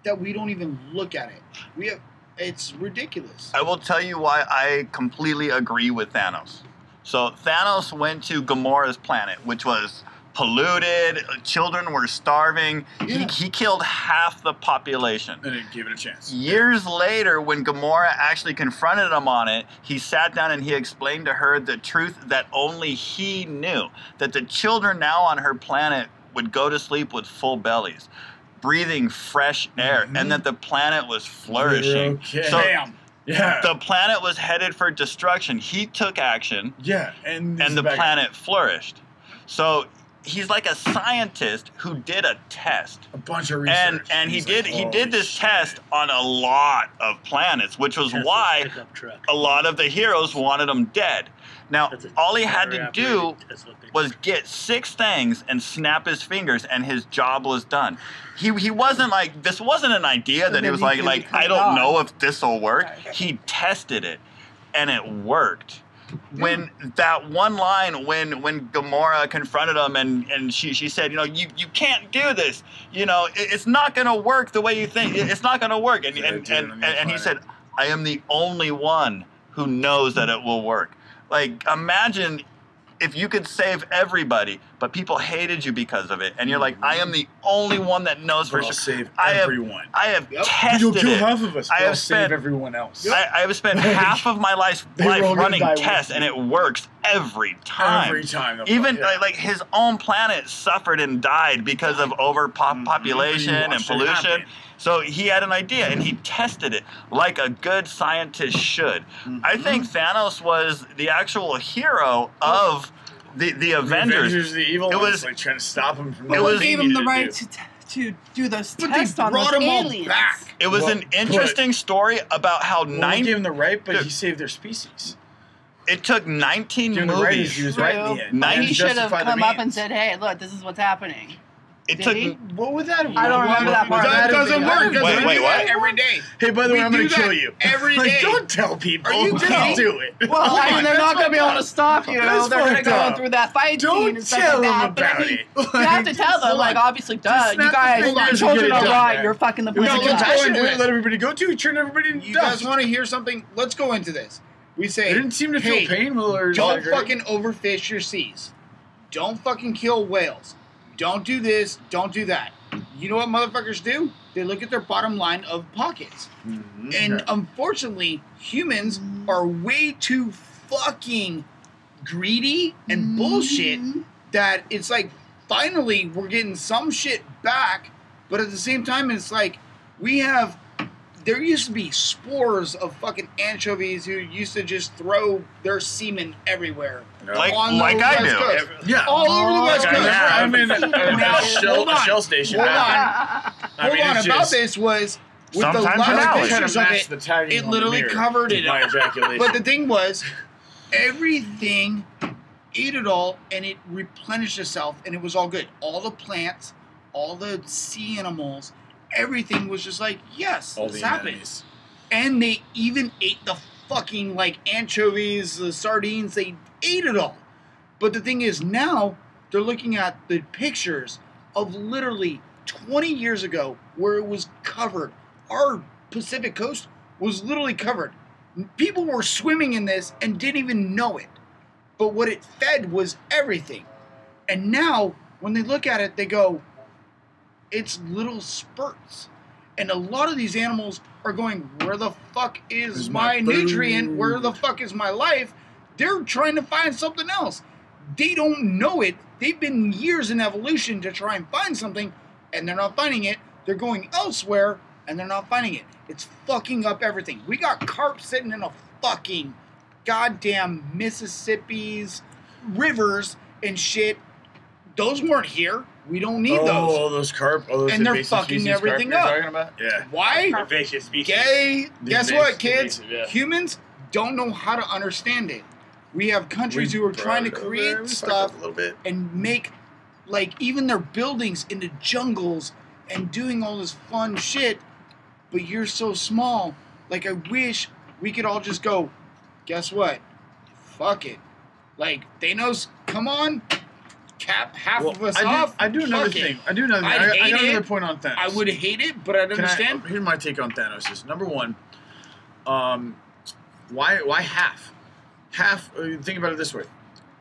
that we don't even look at it. We have, it's ridiculous. I will tell you why I completely agree with Thanos. So Thanos went to Gamora's planet, which was polluted. Uh, children were starving. Yeah. He, he killed half the population. And it gave it a chance. Years later, when Gamora actually confronted him on it, he sat down and he explained to her the truth that only he knew that the children now on her planet would go to sleep with full bellies, breathing fresh air, Mhm. and that the planet was flourishing. Okay. So- Bam. yeah. The planet was headed for destruction. He took action, yeah. And, and the back- planet flourished. So he's like a scientist who did a test A bunch of research. and and he did like, he did this shit." test on a lot of planets, which was Tesla's why pickup a lot of the heroes wanted him dead. Now, all he had to do was get six things and snap his fingers, and his job was done. He he wasn't like this wasn't an idea that he was like like I don't know if this will work. He tested it, and it worked. When that one line, when when Gamora confronted him and, and she, she said, you know, you, you can't do this, you know, it, it's not gonna work the way you think. It- It's not gonna work. And and, and, and, and he said, I am the only one who knows that it will work. Like imagine if you could save everybody, but people hated you because of it, and you're like, I am the only one that knows for I'll sure. save I have- everyone. I have Yep. tested You'll kill it. half of us. i have I'll spent- save everyone else. I, I have spent *laughs* half of my life, life running tests, and it works every time. Every time. the Even fuck- like, like his own planet suffered and died because of mm-hmm. overpopulation You and watched it pollution. Happen. So he had an idea and he tested it like a good scientist should. I mm-hmm. think Thanos was the actual hero of the, the The Avengers. Avengers, the evil It ones, was- like trying to stop him from. It was- gave him the right do. to, to do those But tests they on brought those aliens. back. It was Well, an interesting story about how Well, nine. they gave him the right, but Dude. he saved their species. it took 19 Gave him the right, movies. he was right in the end. Nine- he should have come up and said, "Hey, look, this is what's happening." It Did took. he? What would that? I don't remember that part. That That doesn't work. because Wait, we wait, do that what? Every day. Hey, by the way, We I'm gonna that kill you. every like, day. don't tell people. Are you Don't do it. Well, Hold I mean, on, they're not that's going to be able to stop you. That's they're going to fucked go up. through that fight scene Don't and stuff tell like them that. But I about mean, it. you have to tell them, hold like, obviously, duh, you snap the guys, fingers your and children get it are done, right. man. You're fucking the It was No, a police. let's go compassion into we it. let everybody go to. He turned everybody in You dust. guys want to hear something? Let's go into this. We say They didn't seem to feel hey, pain. Or Don't fucking overfish your seas. Don't fucking kill whales. Don't do this. Don't do that. You know what motherfuckers do? They look at their bottom line of pockets. Mm-hmm. And unfortunately, humans are way too fucking greedy and bullshit that it's like finally we're getting some shit back, but at the same time, it's like we have. There used to be spores of fucking anchovies who used to just throw their semen everywhere. Like- on like I West do. Coast. Yeah. All over the West Like, Coast. I- I'm in a, Now, shell, hold on. shell station. Hold on. I Hold mean, on about just- this was with the Sometimes last an alley. pictures of match it. the tagging it literally covered it my up. But the thing was, everything ate it all and it replenished itself and it was all good. All the plants, all the sea animals, everything was just like, yes, all this the happened. And they even ate the fucking like anchovies, the sardines, they ate it all. But the thing is now they're looking at the pictures of literally 20 years ago where it was covered. Our Pacific coast was literally covered. People were swimming in this and didn't even know it. But what it fed was everything. And now when they look at it, they go, it's little spurts. And a lot of these animals are going, Where the fuck is my, my nutrient? Where the fuck is my life? They're trying to find something else. They don't know it. They've been years in evolution to try and find something, and they're not finding it. They're going elsewhere, and they're not finding it. It's fucking up everything. We got carp sitting in a fucking goddamn Mississippi's rivers and shit. Those weren't here. We don't need oh, those. Oh, those carp. All those And they're invasive fucking species everything carp up. you're talking about? Yeah. Why? Invasive species. Gay. The Guess invasive- what, kids? invasive, yeah. Humans don't know how to understand it. We have countries We who are trying to brought it over, create stuff a little bit. and make like even their buildings into jungles and doing all this fun shit, but you're so small. Like I wish we could all just go, guess what? Fuck it. Like Thanos, come on, cap half Well, of us I do, off. I do another Fuck it. thing. I do another thing. I'd I, I hate got it. another point on Thanos. I would hate it, but I'd Can I- understand. here's my take on Thanos: is number one, um, why why half? Half. Uh, think about it this way: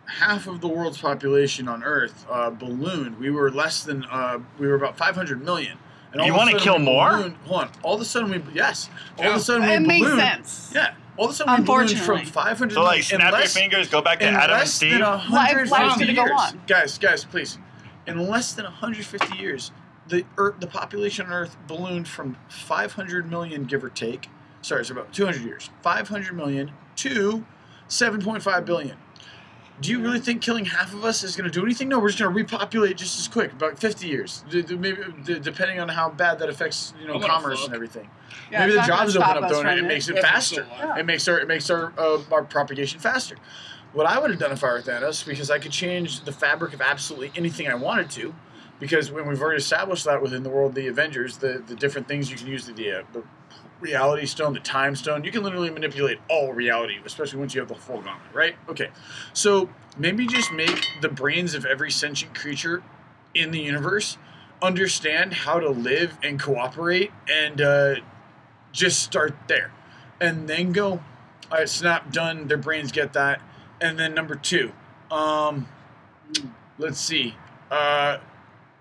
half of the world's population on Earth uh, ballooned. We were less than. Uh, we were about 500 million. And all You wanna kill more? ballooned- Hold on. All of a sudden we yes. All of a sudden we It makes sense. Yeah. All of a sudden we ballooned from Unfortunately. 500 So like, million in snap your less- fingers, go back to in Adam and less Steve. than Life- 150 life's gonna go years, on. guys, guys, please. In less than 150 years, the Earth, the population on Earth ballooned from 500 million, give or take. Sorry, it's about 200 years. 500 million to 7.5 billion. Do you really think killing half of us is going to do anything? No, we're just going to repopulate just as quick, about 50 years, D- d- maybe d- depending on how bad that affects you know I'm commerce and everything. Yeah, maybe the jobs open up, us though, and from it makes it faster. still alive. It makes our it makes our uh, our propagation faster. What I would have done if I were Thanos, because I could change the fabric of absolutely anything I wanted to, because when we've already established that within the world the Avengers, the the different things you can use the the, uh, the reality stone, the time stone, you can literally manipulate all reality, especially once you have the full gauntlet, right? Okay, so maybe just make the brains of every sentient creature in the universe understand how to live and cooperate and uh, just start there and then go all right snap done their brains get that and then number two um let's see uh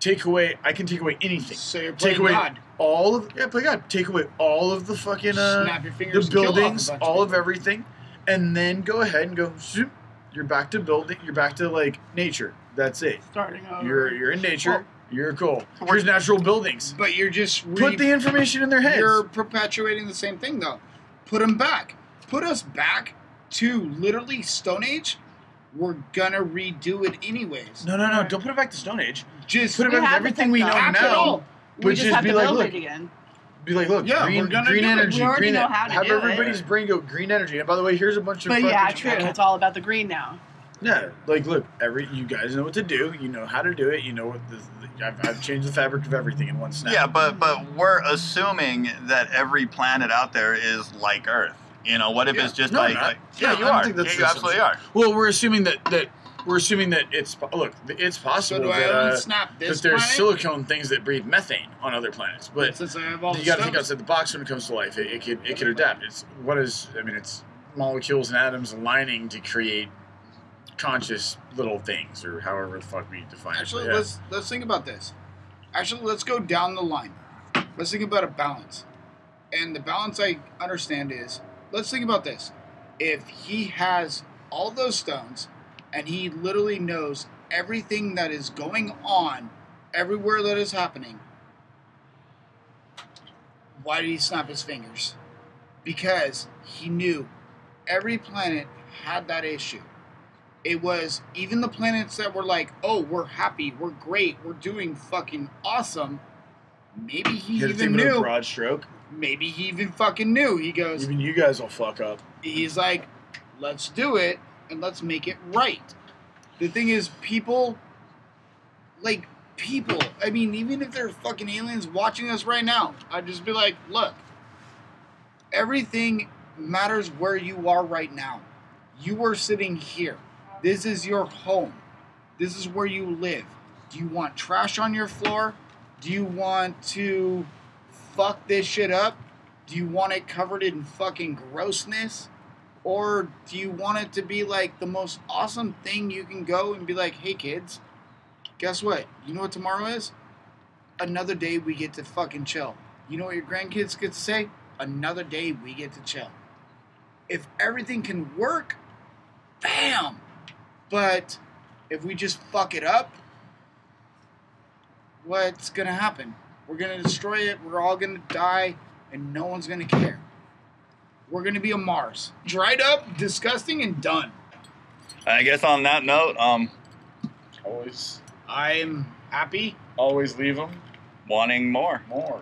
take away i can take away anything So you're take away God. all of yeah play god take away all of the fucking uh Snap your the fingers. and kill buildings all of people. everything and then go ahead and go zoop you're back to building. You're back to like nature. That's it. Starting over. You're you're in nature. Well- you're cool. Here's natural buildings. But you're just re- Put the information in their heads. You're perpetuating the same thing though. Put them back. Put us back to literally Stone Age. We're gonna redo it anyways. no, no, no. Don't put it back to Stone Age. Just Put it We back to everything we know the back now. we just, just have be to like, build look, it again. Be like, look, Yeah, green, we're gonna green energy, We already green. know how to have do it. everybody's brain go green energy. And by the way, here's a bunch of. But yeah, fucking- true. It's all about the green now. Yeah, like look, every you guys know what to do. You know how to do it. You know what the, the I've, I've changed the fabric of everything in one snap. Yeah, but but we're assuming that every planet out there is like Earth. You know, what if Yeah. it's just No, like, like No, yeah, you don't are. think that's Yeah, you absolutely are. Well, we're assuming that that we're assuming that it's look, it's possible do I that, uh, unsnap this that there's planet? silicone things that breathe methane on other planets, but Since I have all you the got to think outside the box when it comes to life. It, it could it could adapt. It's what is I mean, it's molecules and atoms aligning to create conscious little things, or however the fuck we define Actually, it. but yeah. let's let's think about this. Actually, let's go down the line. Let's think about a balance. And the balance I understand is let's think about this. If he has all those stones and he literally knows everything that is going on everywhere that is happening, why did he snap his fingers? Because he knew every planet had that issue. It was even the planets that were like, oh, we're happy, we're great, we're doing fucking awesome. Maybe he had even think with a knew. broad stroke. Maybe he even fucking knew. He goes, Even you guys will fuck up. he's like, let's do it and let's make it right. The thing is, people, like, people, I mean, even if they're fucking aliens watching us right now, I'd just be like, look, everything matters where you are right now. You are sitting here. This is your home. This is where you live. Do you want trash on your floor? Do you want to fuck this shit up? Do you want it covered in fucking grossness? Or do you want it to be like the most awesome thing you can go and be like, hey kids, guess what? You know what tomorrow is? Another day we get to fucking chill. You know what your grandkids get to say? Another day we get to chill. If everything can work, bam! But if we just fuck it up, what's gonna happen? We're gonna destroy it, we're all gonna die, and no one's gonna care. We're gonna be a Mars. Dried up, disgusting, and done. I guess on that note, um, Always, I'm happy. always leave them wanting more. more.